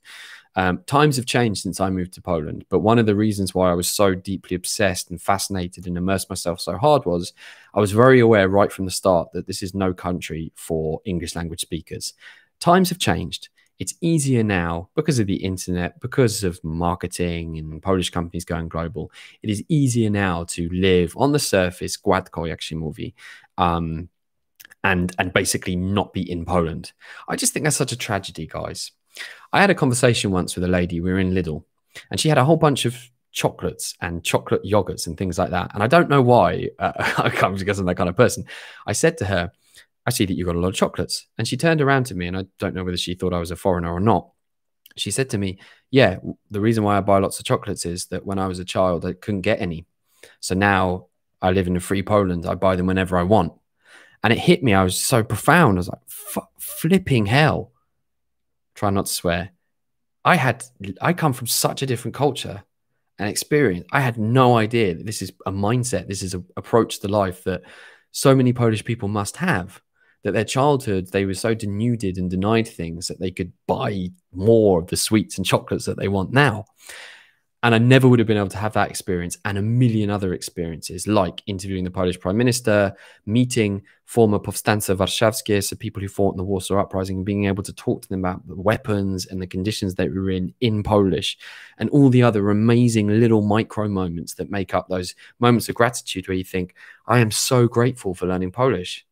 A: Um, times have changed since I moved to Poland, but one of the reasons why I was so deeply obsessed and fascinated and immersed myself so hard was I was very aware right from the start that this is no country for English language speakers. Times have changed. It's easier now because of the internet, because of marketing and Polish companies going global. It is easier now to live on the surface, gładko, jak się mówi, um, and and basically not be in Poland. I just think that's such a tragedy, guys. I had a conversation once with a lady. We were in Lidl, and she had a whole bunch of chocolates and chocolate yogurts and things like that. And I don't know why. Uh, [LAUGHS] I come because I'm that kind of person. I said to her, "I see that you got a lot of chocolates." And she turned around to me, and I don't know whether she thought I was a foreigner or not. She said to me, "Yeah, the reason why I buy lots of chocolates is that when I was a child, I couldn't get any. So now I live in a free Poland. I buy them whenever I want." And it hit me. I was so profound. I was like, "Flipping hell." try not to swear. I had I come from such a different culture and experience. I had no idea that this is a mindset, this is an approach to life that so many Polish people must have. That their childhood they were so denuded and denied things that they could buy more of the sweets and chocolates that they want now. And I never would have been able to have that experience and a million other experiences, like interviewing the Polish Prime Minister, meeting former Powstańcy Warszawskie, so people who fought in the Warsaw Uprising, and being able to talk to them about the weapons and the conditions they were in in Polish, and all the other amazing little micro moments that make up those moments of gratitude where you think, I am so grateful for learning Polish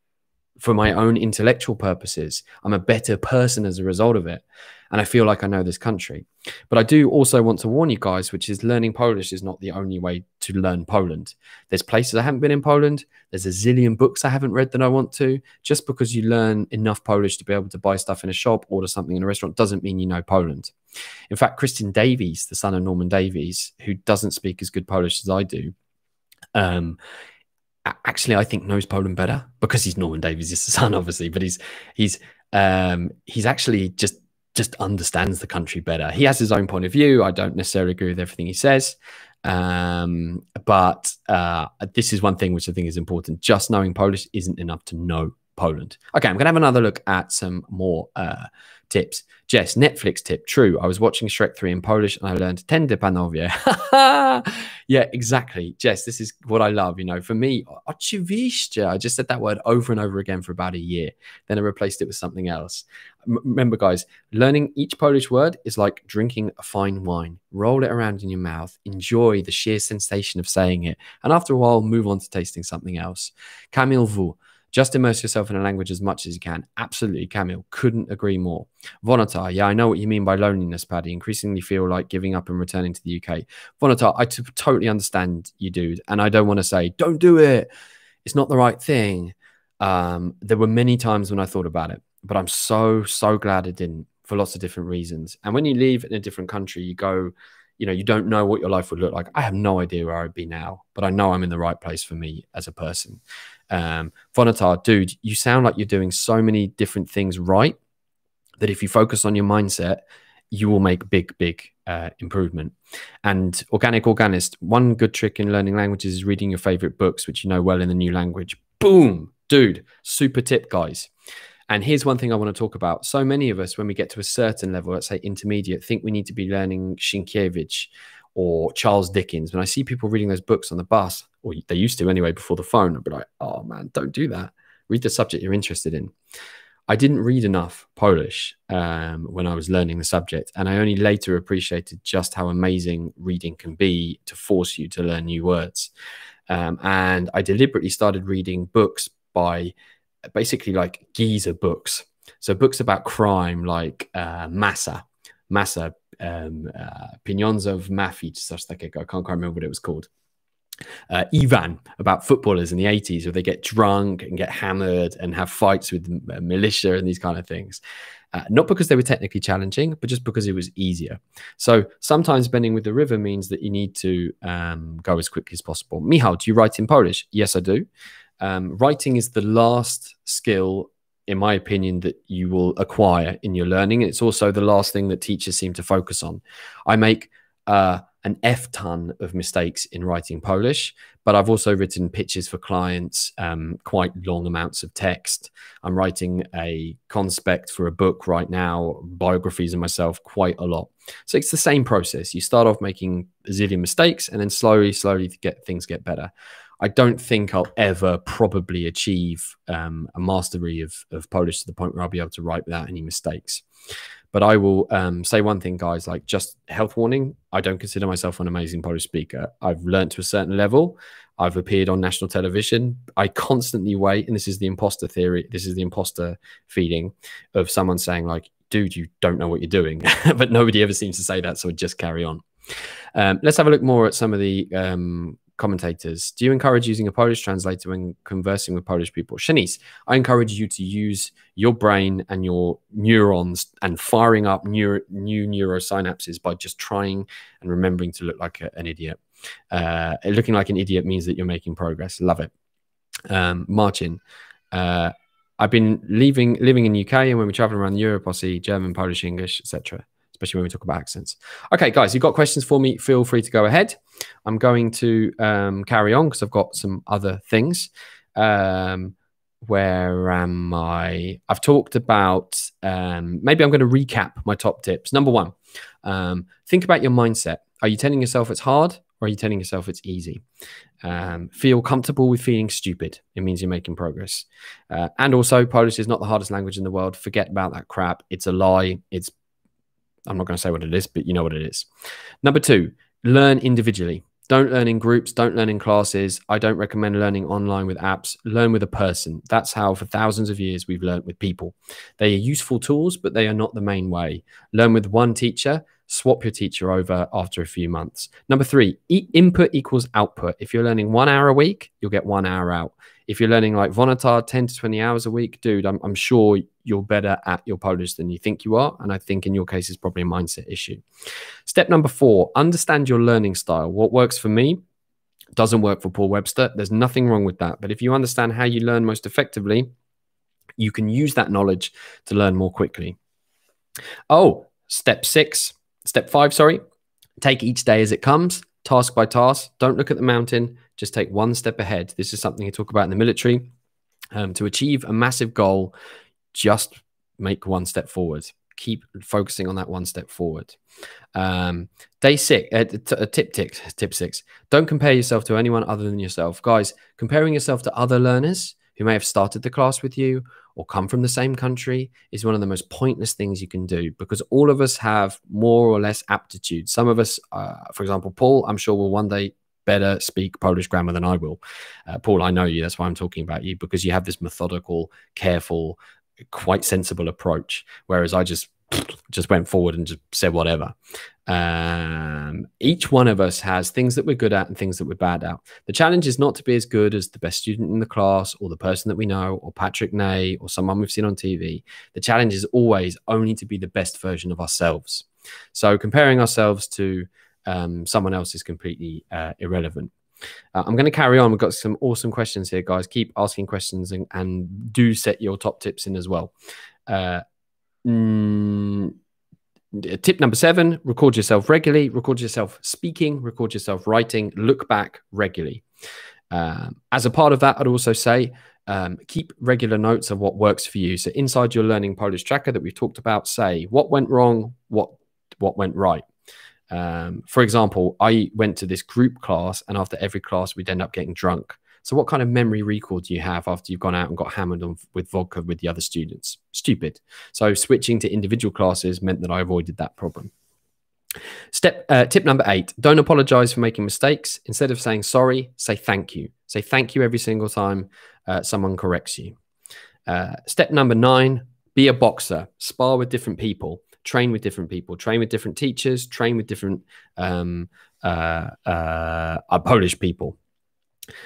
A: for my own intellectual purposes. I'm a better person as a result of it. And I feel like I know this country. But I do also want to warn you guys, which is learning Polish is not the only way to learn Poland. There's places I haven't been in Poland. There's a zillion books I haven't read that I want to. Just because you learn enough Polish to be able to buy stuff in a shop, order something in a restaurant, doesn't mean you know Poland. In fact, Christian Davies, the son of Norman Davies, who doesn't speak as good Polish as I do, um, actually I think knows Poland better because he's Norman Davies' son, obviously, but he's he's um, he's actually just just understands the country better. He has his own point of view. I don't necessarily agree with everything he says. Um, but uh, this is one thing which I think is important. Just knowing Polish isn't enough to know Poland. Okay, I'm to have another look at some more uh, tips. Jess, Netflix tip. True. I was watching Shrek 3 in Polish and I learned Tędy panowie. [LAUGHS] yeah, exactly. Jess, this is what I love. You know, for me, oczywiście. I just said that word over and over again for about a year. Then I replaced it with something else. M remember, guys, learning each Polish word is like drinking a fine wine. Roll it around in your mouth, enjoy the sheer sensation of saying it, and after a while, move on to tasting something else. Kamil V. Just immerse yourself in a language as much as you can. Absolutely, Kamil. Couldn't agree more. Vonatar, yeah, I know what you mean by loneliness, Paddy. Increasingly feel like giving up and returning to the UK. Vonatar, I totally understand you, dude. And I don't want to say, don't do it. It's not the right thing. Um, there were many times when I thought about it, but I'm so, so glad it didn't for lots of different reasons. And when you leave in a different country, you go, you know, you don't know what your life would look like. I have no idea where I'd be now, but I know I'm in the right place for me as a person. Um, Vonatar, dude, you sound like you're doing so many different things right that if you focus on your mindset, you will make big, big uh, improvement. And organic organist, one good trick in learning languages is reading your favorite books, which you know well in the new language. Boom, dude, super tip, guys. And here's one thing I want to talk about. So many of us, when we get to a certain level, let's say intermediate, think we need to be learning Sienkiewicz or Charles Dickens. When I see people reading those books on the bus, or they used to anyway before the phone, I'd be like, oh man, don't do that. Read the subject you're interested in. I didn't read enough Polish um, when I was learning the subject, and I only later appreciated just how amazing reading can be to force you to learn new words. Um, and I deliberately started reading books by basically like geezer books. So books about crime like uh, Massa, Massa, um, uh, Pieniądze w Mafii, coś takiego. I can't quite remember what it was called.
B: uh, Ivan about footballers in the 80s where they get drunk and get hammered and have fights with militia and these kind of things. Uh, not because they were technically challenging, but just because it was easier. So sometimes bending with the river means that you need to um, go as quickly as possible. Michał, do you write in Polish? Yes, I do. Um, writing is the last skill, in my opinion, that you will acquire in your learning. It's also the last thing that teachers seem to focus on. I make uh, an F ton of mistakes in writing Polish, but I've also written pitches for clients, um, quite long amounts of text. I'm writing a conspect for a book right now, biographies of myself, quite a lot. So it's the same process. You start off making a zillion mistakes, and then slowly, slowly get things get better. I don't think I'll ever probably achieve um, a mastery of, of Polish to the point where I'll be able to write without any mistakes. But I will um, say one thing, guys, like just health warning. I don't consider myself an amazing Polish speaker. I've learned to a certain level. I've appeared on national television. I constantly wait, and this is the imposter theory. This is the imposter feeding of someone saying, like, dude, you don't know what you're doing. [LAUGHS] but nobody ever seems to say that. So I just carry on. Um, let's have a look more at some of the um, commentators. Do you encourage using a Polish translator when conversing with Polish people? Shanice, I encourage you to use your brain and your neurons and firing up new, new neurosynapses by just trying and remembering to look like a, an idiot. Uh, looking like an idiot means that you're making progress. Love it. Um, Martin, uh, I've been leaving living in UK, and when we travel around Europe, I see German, Polish, English, etc especially when we talk about accents. Okay, guys, you've got questions for me? Feel free to go ahead. I'm going to um, carry on because I've got some other things. Um, where am I? I've talked about, um, maybe I'm going to recap my top tips. Number one, um, think about your mindset. Are you telling yourself it's hard or are you telling yourself it's easy? Um, feel comfortable with feeling stupid. It means you're making progress. Uh, and also, Polish is not the hardest language in the world. Forget about that crap. It's a lie. It's I'm not going to say what it is, but you know what it is. Number two, learn individually. Don't learn in groups, don't learn in classes. I don't recommend learning online with apps. Learn with a person. That's how, for thousands of years, we've learned with people. They are useful tools, but they are not the main way. Learn with one teacher, swap your teacher over after a few months. Number three, e input equals output. If you're learning one hour a week, you'll get one hour out if you're learning like Vonatar 10 to 20 hours a week, dude, I'm, I'm sure you're better at your Polish than you think you are. And I think in your case, it's probably a mindset issue. Step number four, understand your learning style. What works for me doesn't work for Paul Webster. There's nothing wrong with that. But if you understand how you learn most effectively, you can use that knowledge to learn more quickly. Oh, step six, step five, sorry. Take each day as it comes, task by task. Don't look at the mountain. Just take one step ahead. This is something you talk about in the military. Um, to achieve a massive goal, just make one step forward. Keep focusing on that one step forward. Um, day six, uh, tip tick, tip six. Don't compare yourself to anyone other than yourself, guys. Comparing yourself to other learners who may have started the class with you or come from the same country is one of the most pointless things you can do because all of us have more or less aptitude. Some of us, uh, for example, Paul, I'm sure will one day better speak Polish grammar than I will. Uh, Paul, I know you. That's why I'm talking about you because you have this methodical, careful, quite sensible approach. Whereas I just just went forward and just said whatever. Um, each one of us has things that we're good at and things that we're bad at. The challenge is not to be as good as the best student in the class or the person that we know or Patrick Ney or someone we've seen on TV. The challenge is always only to be the best version of ourselves. So comparing ourselves to um, someone else is completely uh, irrelevant. Uh, I'm going to carry on. We've got some awesome questions here, guys. Keep asking questions and, and do set your top tips in as well. Uh, mm, tip number seven record yourself regularly, record yourself speaking, record yourself writing, look back regularly. Um, as a part of that, I'd also say um, keep regular notes of what works for you. So inside your learning Polish tracker that we've talked about, say what went wrong, what what went right. Um, for example, I went to this group class, and after every class, we'd end up getting drunk. So, what kind of memory recall do you have after you've gone out and got hammered on, with vodka with the other students? Stupid. So, switching to individual classes meant that I avoided that problem. Step uh, tip number eight: don't apologize for making mistakes. Instead of saying sorry, say thank you. Say thank you every single time uh, someone corrects you. Uh, step number nine: be a boxer. Spar with different people train with different people, train with different teachers, train with different um, uh, uh, uh, Polish people.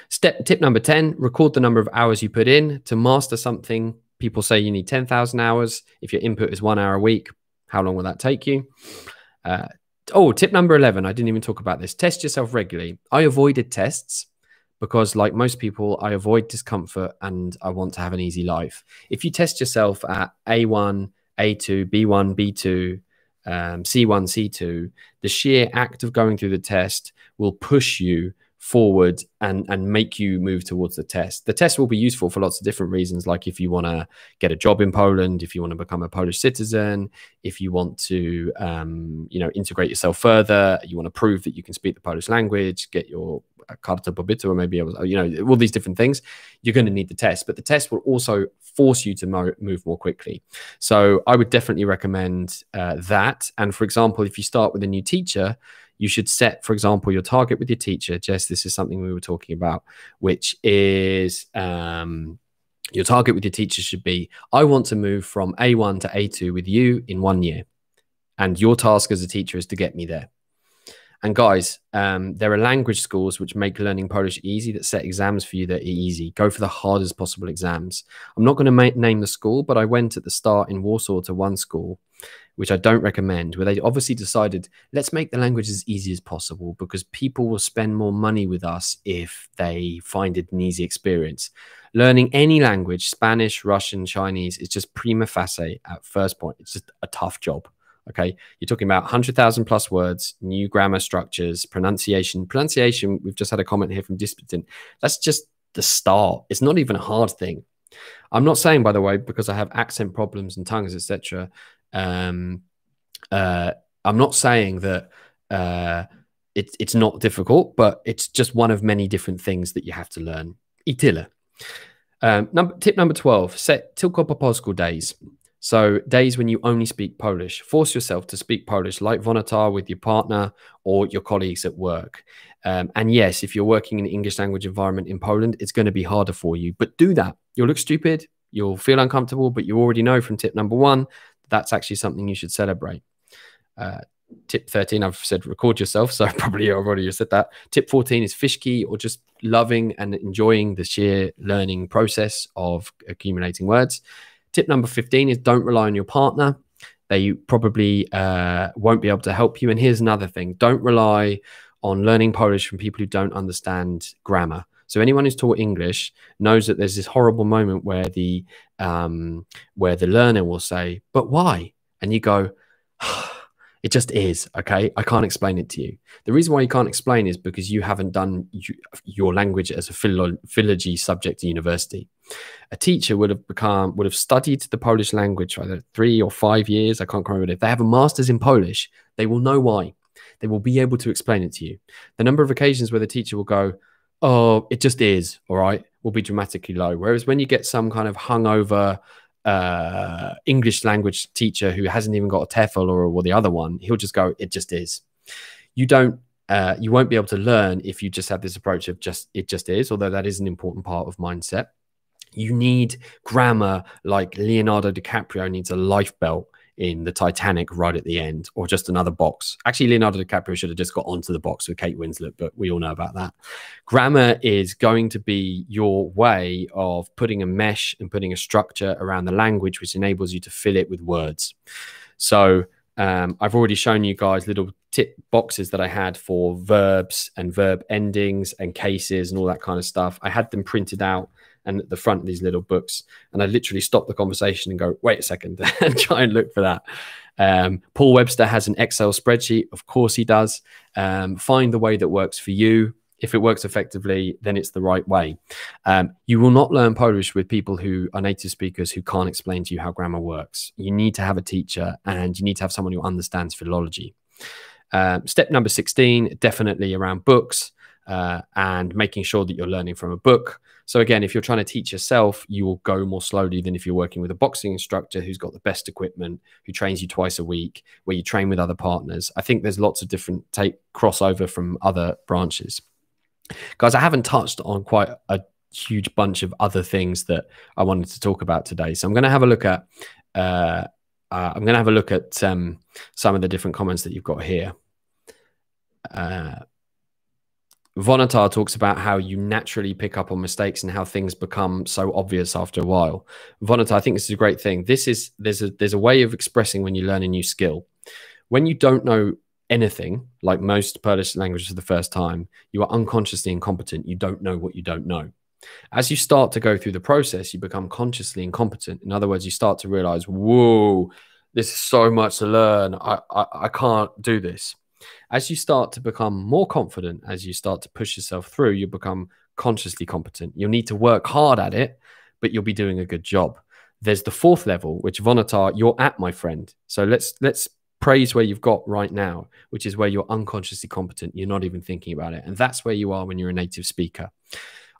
B: Step tip number 10 record the number of hours you put in to master something. People say you need 10,000 hours. If your input is one hour a week, how long will that take you? Uh, oh, tip number 11. I didn't even talk about this. Test yourself regularly. I avoided tests because, like most people, I avoid discomfort and I want to have an easy life. If you test yourself at A1, A2, B1, B2, um, C1, C2, the sheer act of going through the test will push you forward and and make you move towards the test. The test will be useful for lots of different reasons, like if you want to get a job in Poland, if you want to become a Polish citizen, if you want to um, you know integrate yourself further, you want to prove that you can speak the Polish language, get your karta pobytu, or maybe you know all these different things. You're going to need the test, but the test will also force you to mo move more quickly. So I would definitely recommend uh, that. And for example, if you start with a new teacher you should set, for example, your target with your teacher. Jess, this is something we were talking about, which is um, your target with your teacher should be I want to move from A1 to A2 with you in one year. And your task as a teacher is to get me there. And guys, um, there are language schools which make learning Polish easy that set exams for you that are easy. Go for the hardest possible exams. I'm not going to name the school, but I went at the start in Warsaw to one school which I don't recommend, where they obviously decided, let's make the language as easy as possible because people will spend more money with us if they find it an easy experience. Learning any language, Spanish, Russian, Chinese, is just prima facie at first point. It's just a tough job. Okay. You're talking about 100,000 plus words, new grammar structures, pronunciation. Pronunciation, we've just had a comment here from Disputant. That's just the start. It's not even a hard thing. I'm not saying, by the way, because I have accent problems and tongues, etc., um, uh, I'm not saying that uh, it's it's not difficult, but it's just one of many different things that you have to learn. Itila. Um, number, tip number 12, set po days. So days when you only speak Polish. Force yourself to speak Polish like Vonatar with your partner or your colleagues at work. Um, and yes, if you're working in an English language environment in Poland, it's going to be harder for you. But do that. You'll look stupid. You'll feel uncomfortable, but you already know from tip number one that's actually something you should celebrate. Uh, tip 13, I've said record yourself. So [LAUGHS] probably I've already said that. Tip 14 is Fiszki or just loving and enjoying the sheer learning process of accumulating words. Tip number 15 is don't rely on your partner. They probably uh, won't be able to help you. And here's another thing don't rely on learning Polish from people who don't understand grammar. So anyone who's taught English knows that there's this horrible moment where the um, where the learner will say, "But why?" And you go, "It just is." Okay, I can't explain it to you. The reason why you can't explain is because you haven't done your language as a philo philology subject at university. A teacher would have become would have studied the Polish language for either three or five years. I can't remember. If they have a master's in Polish, they will know why. They will be able to explain it to you. The number of occasions where the teacher will go, oh, it just is, all right, will be dramatically low. Whereas when you get some kind of hungover uh, English language teacher who hasn't even got a TEFL or, or the other one, he'll just go, it just is. You don't uh, you won't be able to learn if you just have this approach of just it just is, although that is an important part of mindset. You need grammar like Leonardo DiCaprio needs a life belt in the Titanic right at the end, or just another box. Actually, Leonardo DiCaprio should have just got onto the box with Kate Winslet, but we all know about that. Grammar is going to be your way of putting a mesh and putting a structure around the language, which enables you to fill it with words. So um, I've already shown you guys little tip boxes that I had for verbs and verb endings and cases and all that kind of stuff. I had them printed out and at the front of these little books. And I literally stop the conversation and go, wait a second, [LAUGHS] and try and look for that. Um, Paul Webster has an Excel spreadsheet. Of course, he does. Um, find the way that works for you. If it works effectively, then it's the right way. Um, you will not learn Polish with people who are native speakers who can't explain to you how grammar works. You need to have a teacher and you need to have someone who understands philology. Um, step number 16, definitely around books uh, and making sure that you're learning from a book. So again, if you're trying to teach yourself, you will go more slowly than if you're working with a boxing instructor who's got the best equipment, who trains you twice a week, where you train with other partners. I think there's lots of different take crossover from other branches. Guys, I haven't touched on quite a huge bunch of other things that I wanted to talk about today. So I'm going to have a look at uh, uh, I'm going to have a look at um, some of the different comments that you've got here. Uh, Vonatar talks about how you naturally pick up on mistakes and how things become so obvious after a while. Vonatar, I think this is a great thing. This is there's a there's a way of expressing when you learn a new skill. When you don't know anything, like most Polish languages for the first time, you are unconsciously incompetent. You don't know what you don't know. As you start to go through the process, you become consciously incompetent. In other words, you start to realize, whoa, this is so much to learn. I, I, I can't do this. As you start to become more confident, as you start to push yourself through, you become consciously competent. You'll need to work hard at it, but you'll be doing a good job. There's the fourth level, which Vonatar, you're at, my friend. So let's let's praise where you've got right now, which is where you're unconsciously competent. You're not even thinking about it. And that's where you are when you're a native speaker.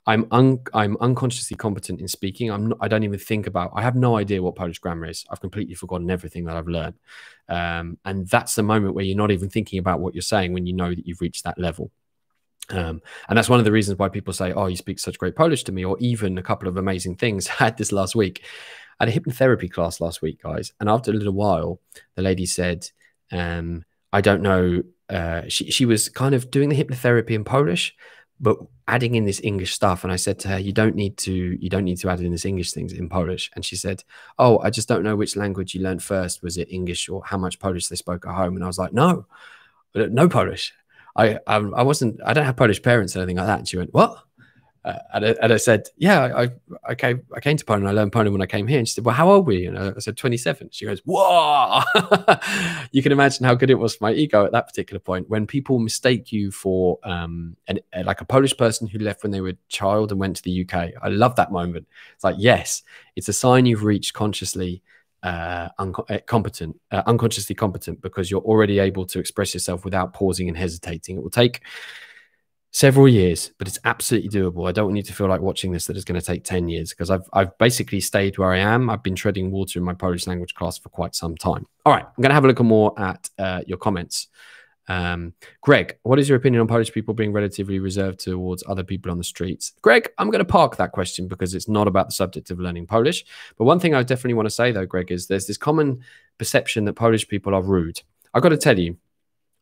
B: I'm un- I'm unconsciously competent in speaking. I'm not, I don't even think about. I have no idea what Polish grammar is. I've completely forgotten everything that I've learned, um, and that's the moment where you're not even thinking about what you're saying when you know that you've reached that level. Um, and that's one of the reasons why people say, "Oh, you speak such great Polish to me," or even a couple of amazing things. [LAUGHS] I had this last week. I had a hypnotherapy class last week, guys, and after a little while, the lady said, um, "I don't know." Uh, she she was kind of doing the hypnotherapy in Polish, but adding in this English stuff. And I said to her, you don't need to, you don't need to add in this English things in Polish. And she said, oh, I just don't know which language you learned first. Was it English or how much Polish they spoke at home? And I was like, no, no Polish. I, I, I wasn't, I don't have Polish parents or anything like that. And she went, what? Uh, and, I, and, I, said, yeah, I, I came, I came to Poland. I learned Poland when I came here. And she said, well, how old were you? And I said, 27. She goes, whoa. [LAUGHS] you can imagine how good it was for my ego at that particular point. When people mistake you for um, an, like a Polish person who left when they were a child and went to the UK. I love that moment. It's like, yes, it's a sign you've reached consciously uh, uh competent, uh, unconsciously competent, because you're already able to express yourself without pausing and hesitating. It will take several years, but it's absolutely doable. I don't need to feel like watching this that it's going to take 10 years because I've, I've basically stayed where I am. I've been treading water in my Polish language class for quite some time. All right, I'm going to have a look more at uh, your comments. Um, Greg, what is your opinion on Polish people being relatively reserved towards other people on the streets? Greg, I'm going to park that question because it's not about the subject of learning Polish. But one thing I definitely want to say, though, Greg, is there's this common perception that Polish people are rude. I've got to tell you,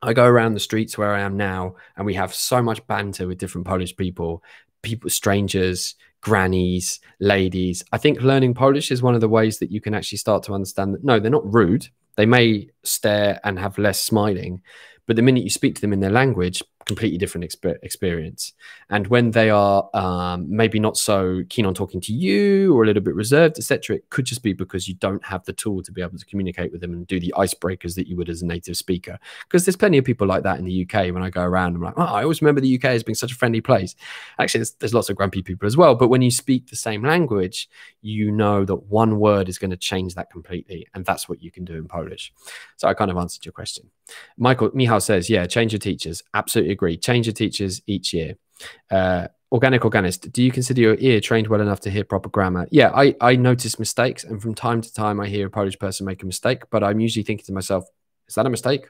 B: I go around the streets where I am now, and we have so much banter with different Polish people, people, strangers, grannies, ladies. I think learning Polish is one of the ways that you can actually start to understand that no, they're not rude. They may stare and have less smiling, but the minute you speak to them in their language, completely different exp- experience. And when they are um, maybe not so keen on talking to you or a little bit reserved, etc., it could just be because you don't have the tool to be able to communicate with them and do the icebreakers that you would as a native speaker. Because there's plenty of people like that in the UK. When I go around, I'm like, oh, I always remember the UK as being such a friendly place. Actually, there's, there's lots of grumpy people as well. But when you speak the same language, you know that one word is going to change that completely, and that's what you can do in Polish. So I kind of answered your question. Michael Mihal says, yeah, change your teachers. Absolutely Change your teachers each year. Uh, organic organist, do you consider your ear trained well enough to hear proper grammar? Yeah, I, I notice mistakes, and from time to time I hear a Polish person make a mistake, but I'm usually thinking to myself, is that a mistake?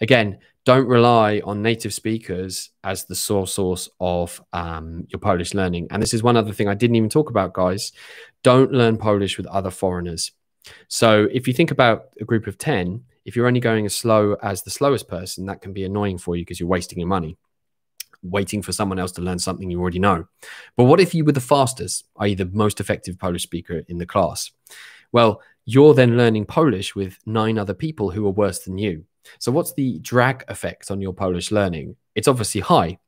B: Again, don't rely on native speakers as the source source of um, your Polish learning. And this is one other thing I didn't even talk about, guys. Don't learn Polish with other foreigners. So if you think about a group of 10, if you're only going as slow as the slowest person, that can be annoying for you because you're wasting your money waiting for someone else to learn something you already know. But what if you were the fastest, i.e., the most effective Polish speaker in the class? Well, you're then learning Polish with nine other people who are worse than you. So, what's the drag effect on your Polish learning? It's obviously high.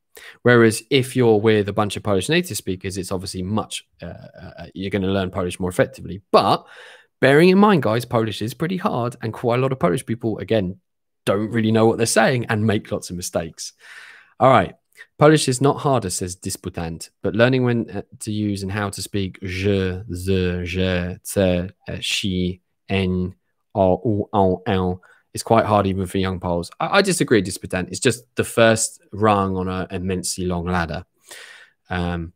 B: Whereas if you're with a bunch of Polish native speakers, it's obviously much, uh, uh, you're going to learn Polish more effectively. But bearing in mind, guys, Polish is pretty hard, and quite a lot of Polish people, again, don't really know what they're saying and make lots of mistakes. All right. Polish is not harder, says Disputant, but learning when uh, to use and how to speak je, ze, je, ce, uh, she, en, or, on, en is quite hard even for young Poles. I, I disagree, Disputant. It's just the first rung on an immensely long ladder. Um,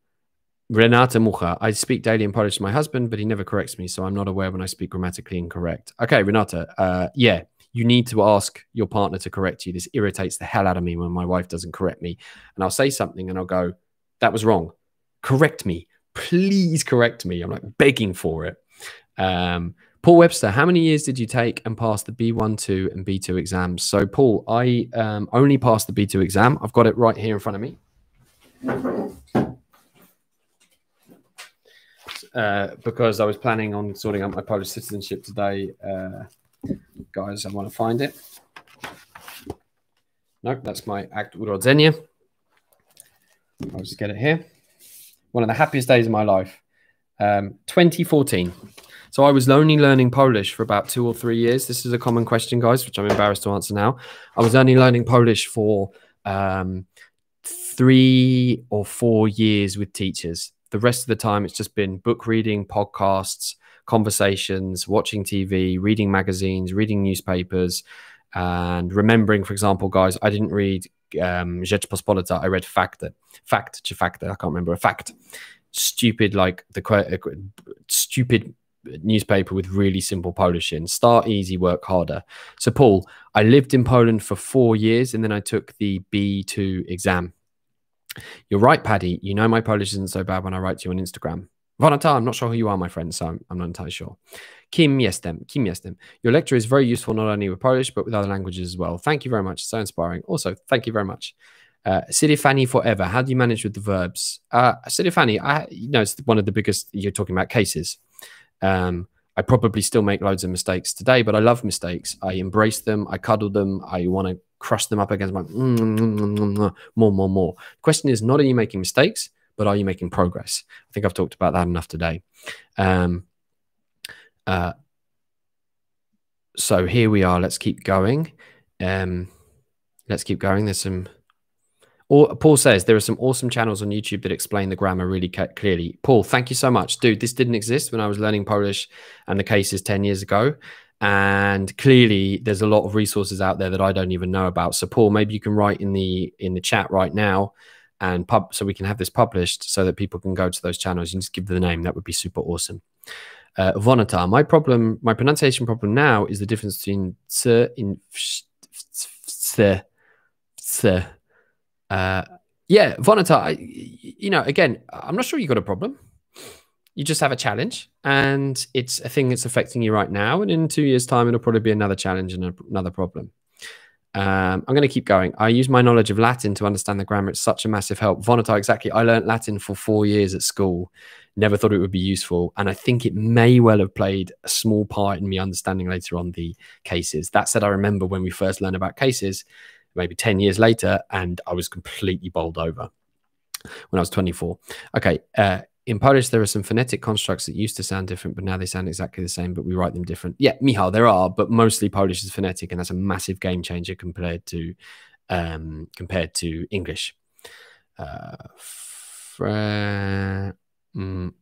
B: Renata Mucha, I speak daily in Polish to my husband, but he never corrects me, so I'm not aware when I speak grammatically incorrect. Okay, Renata, uh, yeah, you need to ask your partner to correct you. This irritates the hell out of me when my wife doesn't correct me. And I'll say something and I'll go, that was wrong. Correct me. Please correct me. I'm like begging for it. Um, Paul Webster, how many years did you take and pass the B1, 2, and B2 exams? So, Paul, I um, only passed the B2 exam. I've got it right here in front of me. Uh, because I was planning on sorting out my Polish citizenship today. Uh, guys, I want to find it. Nope, that's my Akt Urodzenia. I'll just get it here. One of the happiest days of my life. Um, 2014. So I was only learning Polish for about two or three years. This is a common question, guys, which I'm embarrassed to answer now. I was only learning Polish for um, three or four years with teachers. The rest of the time, it's just been book reading, podcasts, conversations, watching TV, reading magazines, reading newspapers, and remembering, for example, guys, I didn't read um, Rzeczpospolita, I read Fakty. Fact to Fakty, I can't remember a fact. Stupid, like the uh, stupid newspaper with really simple Polish in. Start easy, work harder. So, Paul, I lived in Poland for four years and then I took the B2 exam. You're right, Paddy. You know my Polish isn't so bad when I write to you on Instagram. Vonata, I'm not sure who you are, my friend, so I'm, not entirely sure. Kim jestem, Kim jestem. Your lecture is very useful not only with Polish, but with other languages as well. Thank you very much. So inspiring. Also, thank you very much. Uh, Fanny forever. How do you manage with the verbs? Uh, Fanny, I, you know, it's one of the biggest, you're talking about cases. Um, I probably still make loads of mistakes today, but I love mistakes. I embrace them. I cuddle them. I want to crush them up against my mm, mm, mm, more, more, more. The question is not are you making mistakes, but are you making progress? I think I've talked about that enough today. Um, uh, so here we are. Let's keep going. Um, let's keep going. There's some or, Paul says there are some awesome channels on YouTube that explain the grammar really clearly. Paul, thank you so much, dude. This didn't exist when I was learning Polish and the cases ten years ago, and clearly there's a lot of resources out there that I don't even know about. So, Paul, maybe you can write in the in the chat right now, and pub so we can have this published so that people can go to those channels. Can just give the name. That would be super awesome. Uh, Vonata, my problem, my pronunciation problem now is the difference between th in th uh, yeah, Vonata, I, you know, again, I'm not sure you got a problem. You just have a challenge, and it's a thing that's affecting you right now. And in two years' time, it'll probably be another challenge and another problem. Um, I'm going to keep going. I use my knowledge of Latin to understand the grammar. It's such a massive help. Vonata, exactly. I learned Latin for four years at school. Never thought it would be useful. And I think it may well have played a small part in me understanding later on the cases. That said, I remember when we first learned about cases, maybe 10 years later, and I was completely bowled over when I was 24. Okay. Uh, in Polish, there are some phonetic constructs that used to sound different, but now they sound exactly the same, but we write them different. Yeah, Michal, there are, but mostly Polish is phonetic, and that's a massive game changer compared to um, compared to English. Uh, mm,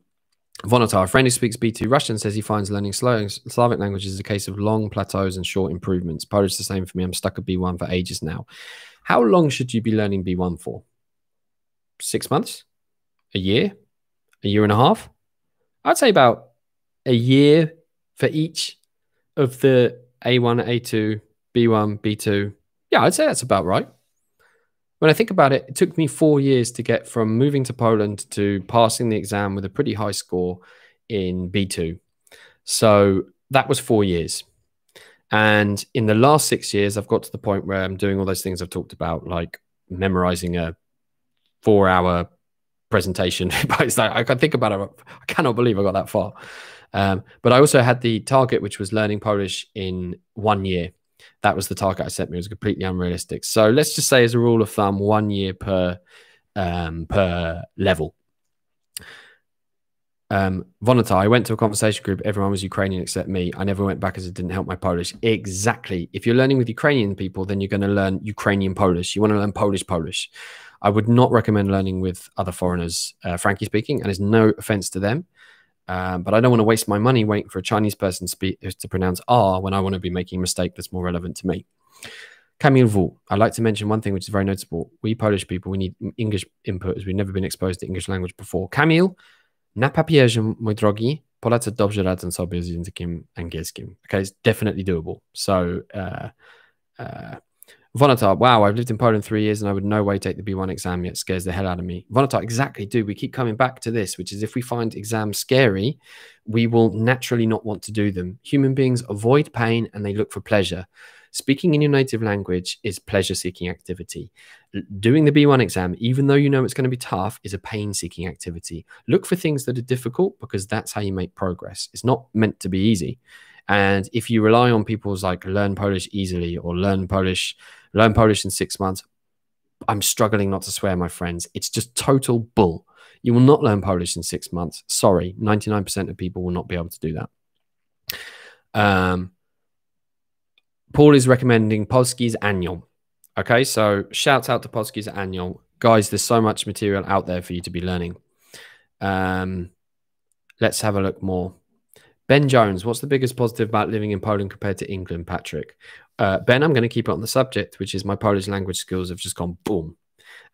B: Vonatar, a friend who speaks B2 Russian, says he finds learning Slavic languages is a case of long plateaus and short improvements. Polish is the same for me. I'm stuck at B1 for ages now. How long should you be learning B1 for? Six months? A year? A year and a half? I'd say about a year for each of the A1, A2, B1, B2. Yeah, I'd say that's about right when I think about it, it took me four years to get from moving to Poland to passing the exam with a pretty high score in B2. So that was four years. And in the last six years, I've got to the point where I'm doing all those things I've talked about, like memorizing a four hour presentation. [LAUGHS] But it's like I can think about it. I cannot believe I got that far. Um, but I also had the target, which was learning Polish in one year that was the target I set me. It was completely unrealistic. So let's just say, as a rule of thumb, one year per um, per level. Um, Vonata, I went to a conversation group. Everyone was Ukrainian except me. I never went back as it didn't help my Polish. Exactly. If you're learning with Ukrainian people, then you're going to learn Ukrainian Polish. You want to learn Polish Polish. I would not recommend learning with other foreigners, uh, frankly speaking, and there's no offense to them. Um, but I don't want to waste my money waiting for a Chinese person to, speak, to pronounce R when I want to be making a mistake that's more relevant to me. Kamil Vu, I'd like to mention one thing which is very noticeable. We Polish people, we need English input as we've never been exposed to English language before. Kamil, na papierze, mój drogi, Polacy dobrze radzą sobie z językiem angielskim. Okay, it's definitely doable. So, uh, uh, Vonatar, wow, I've lived in Poland three years and I would no way take the B1 exam yet. Scares the hell out of me. Vonatar, exactly, do. We keep coming back to this, which is if we find exams scary, we will naturally not want to do them. Human beings avoid pain and they look for pleasure. Speaking in your native language is pleasure seeking activity. Doing the B1 exam, even though you know it's going to be tough, is a pain seeking activity. Look for things that are difficult because that's how you make progress. It's not meant to be easy. And if you rely on people's like learn Polish easily or learn Polish learn Polish in six months. I'm struggling not to swear, my friends. It's just total bull. You will not learn Polish in six months. Sorry, 99% of people will not be able to do that. Um, Paul is recommending Polski's Annual. Okay, so shout out to Polski's Annual. Guys, there's so much material out there for you to be learning. Um, let's have a look more. Ben Jones, what's the biggest positive about living in Poland compared to England, Patrick? Uh, ben, I'm going to keep it on the subject, which is my Polish language skills have just gone boom.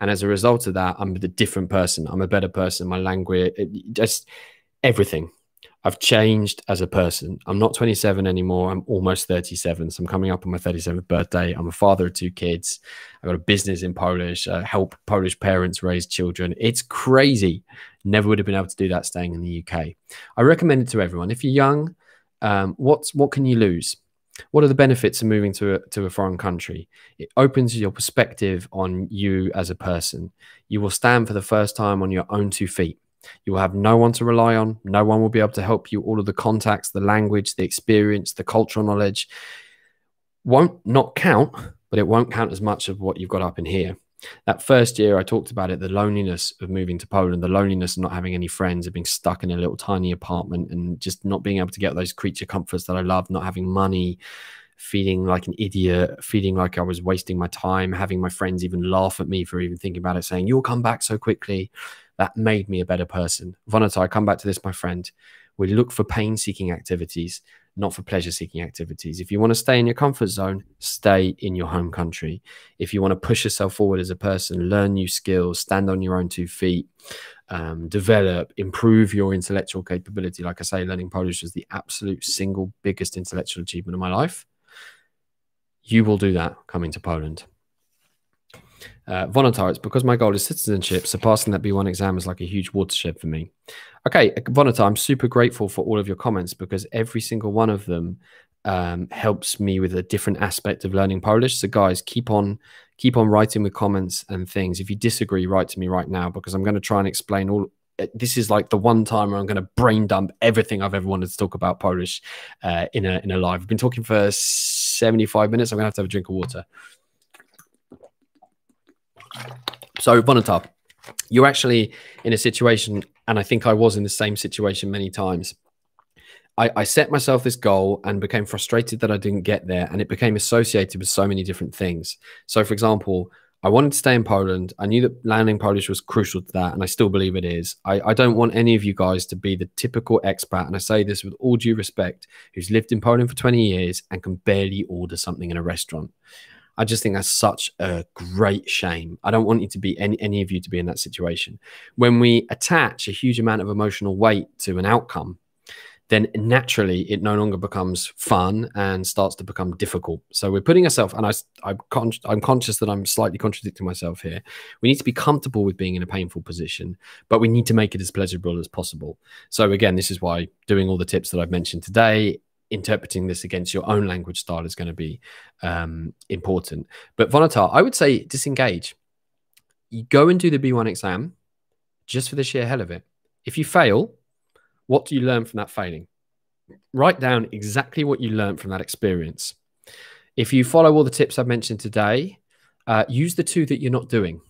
B: And as a result of that, I'm a different person. I'm a better person. My language, it, just everything. I've changed as a person. I'm not 27 anymore. I'm almost 37. So I'm coming up on my 37th birthday. I'm a father of two kids. I've got a business in Polish, uh, help Polish parents raise children. It's crazy. Never would have been able to do that staying in the UK. I recommend it to everyone. If you're young, um, what's what can you lose? What are the benefits of moving to a, to a foreign country? It opens your perspective on you as a person. You will stand for the first time on your own two feet. You will have no one to rely on. No one will be able to help you. All of the contacts, the language, the experience, the cultural knowledge won't not count, but it won't count as much of what you've got up in here. That first year, I talked about it the loneliness of moving to Poland, the loneliness of not having any friends, of being stuck in a little tiny apartment and just not being able to get those creature comforts that I love, not having money, feeling like an idiot, feeling like I was wasting my time, having my friends even laugh at me for even thinking about it, saying, You'll come back so quickly. That made me a better person. Vonata, I come back to this, my friend. We look for pain seeking activities not for pleasure seeking activities. If you want to stay in your comfort zone, stay in your home country. If you want to push yourself forward as a person, learn new skills, stand on your own two feet, um, develop, improve your intellectual capability. Like I say, learning Polish was the absolute single biggest intellectual achievement of my life. You will do that coming to Poland. Uh, Vonatar, it's because my goal is citizenship. So passing that B1 exam is like a huge watershed for me. Okay, Vonatar, I'm super grateful for all of your comments because every single one of them um, helps me with a different aspect of learning Polish. So guys, keep on keep on writing with comments and things. If you disagree, write to me right now because I'm going to try and explain all. Uh, this is like the one time where I'm going to brain dump everything I've ever wanted to talk about Polish uh, in a in a live. I've been talking for 75 minutes. I'm going to have to have a drink of water. So, Bonatop, you're actually in a situation, and I think I was in the same situation many times. I, I, set myself this goal and became frustrated that I didn't get there, and it became associated with so many different things. So, for example, I wanted to stay in Poland. I knew that learning Polish was crucial to that, and I still believe it is. I, I don't want any of you guys to be the typical expat, and I say this with all due respect, who's lived in Poland for 20 years and can barely order something in a restaurant. I just think that's such a great shame. I don't want you to be any, any of you to be in that situation. When we attach a huge amount of emotional weight to an outcome, then naturally it no longer becomes fun and starts to become difficult. So we're putting ourselves, and I, I'm, con- I'm conscious that I'm slightly contradicting myself here. We need to be comfortable with being in a painful position, but we need to make it as pleasurable as possible. So again, this is why doing all the tips that I've mentioned today interpreting this against your own language style is going to be um, important. But Vonatar, I would say disengage. You go and do the B1 exam just for the sheer hell of it. If you fail, what do you learn from that failing? Write down exactly what you learned from that experience. If you follow all the tips I've mentioned today, uh, use the two that you're not doing.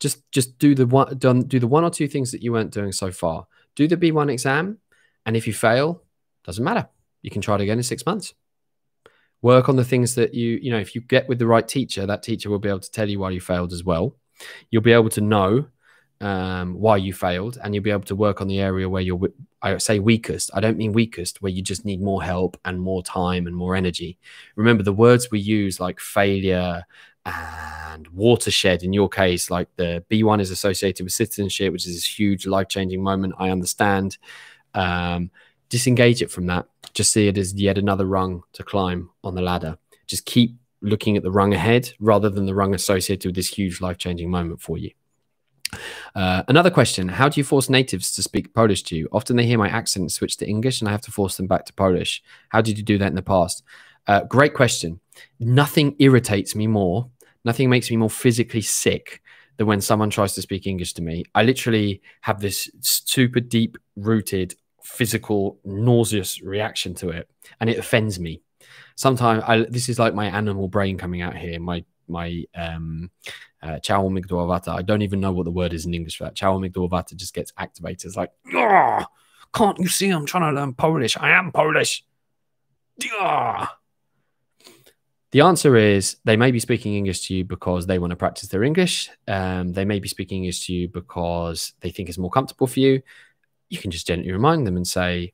B: Just just do the one done do the one or two things that you weren't doing so far. Do the B1 exam, and if you fail, doesn't matter you can try it again in six months. Work on the things that you, you know, if you get with the right teacher, that teacher will be able to tell you why you failed as well. You'll be able to know um, why you failed, and you'll be able to work on the area where you're, I say weakest. I don't mean weakest, where you just need more help and more time and more energy. Remember the words we use like failure and watershed in your case, like the B1 is associated with citizenship, which is this huge life changing moment. I understand. Um, disengage it from that. Just see it as yet another rung to climb on the ladder. Just keep looking at the rung ahead rather than the rung associated with this huge life changing moment for you. Uh, another question How do you force natives to speak Polish to you? Often they hear my accent switch to English, and I have to force them back to Polish. How did you do that in the past? Uh, great question. Nothing irritates me more, nothing makes me more physically sick than when someone tries to speak English to me. I literally have this super deep rooted physical nauseous reaction to it, and it offends me. Sometimes I, this is like my animal brain coming out here. My my um uh, ciało migdałowate. I don't even know what the word is in English for that. ciało migdałowate just gets activated. It's like, can't you see I'm trying to learn Polish? I am Polish. The answer is they may be speaking English to you because they want to practice their English. Um, they may be speaking English to you because they think it's more comfortable for you. You can just gently remind them and say,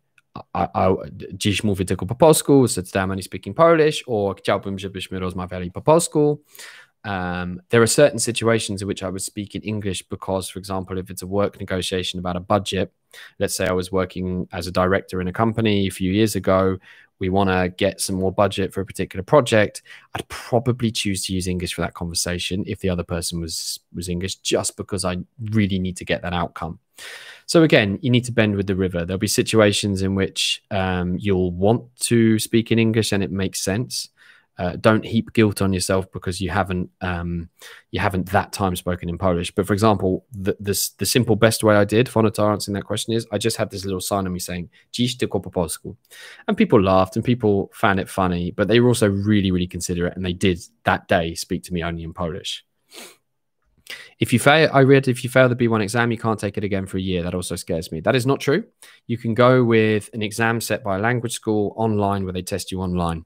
B: I, I, dziś mówię tylko po polsku, I'm only speaking Polish, or. Um, there are certain situations in which I would speak in English because, for example, if it's a work negotiation about a budget, let's say I was working as a director in a company a few years ago, we want to get some more budget for a particular project, I'd probably choose to use English for that conversation if the other person was was English, just because I really need to get that outcome. So again, you need to bend with the river. There'll be situations in which um, you'll want to speak in English and it makes sense. Uh, don't heap guilt on yourself because you haven't um, you haven't that time spoken in Polish. But for example, the, the, the simple best way I did, Fonatar answering that question is I just had this little sign on me saying "Dziś tylko po polsku," and people laughed and people found it funny, but they were also really really considerate and they did that day speak to me only in Polish. If you fail, I read if you fail the B1 exam, you can't take it again for a year. That also scares me. That is not true. You can go with an exam set by a language school online where they test you online.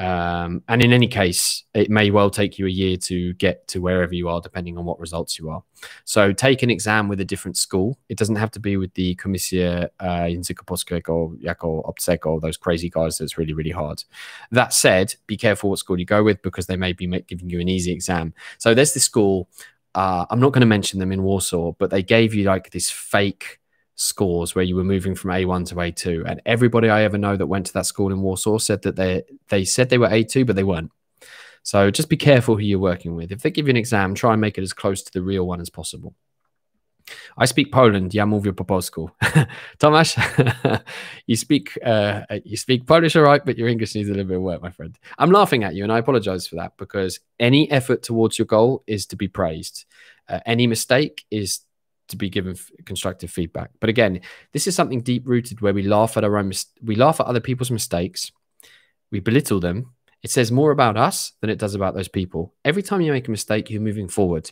B: Um, and in any case, it may well take you a year to get to wherever you are, depending on what results you are. So take an exam with a different school. It doesn't have to be with the Komisja uh, Języka Polskiego, Jako Obcego, those crazy guys that's really, really hard. That said, be careful what school you go with because they may be giving you an easy exam. So there's this school. Uh, I'm not going to mention them in Warsaw, but they gave you like this fake scores where you were moving from A1 to A2. And everybody I ever know that went to that school in Warsaw said that they they said they were A2, but they weren't. So just be careful who you're working with. If they give you an exam, try and make it as close to the real one as possible. I speak Poland. Ja mówię po polsku. [LAUGHS] Tomasz, [LAUGHS] you speak uh, you speak Polish all right, but your English needs a little bit of work, my friend. I'm laughing at you, and I apologize for that because any effort towards your goal is to be praised. Uh, any mistake is to be given constructive feedback. But again, this is something deep rooted where we laugh at our own, we laugh at other people's mistakes, we belittle them. It says more about us than it does about those people. Every time you make a mistake, you're moving forward.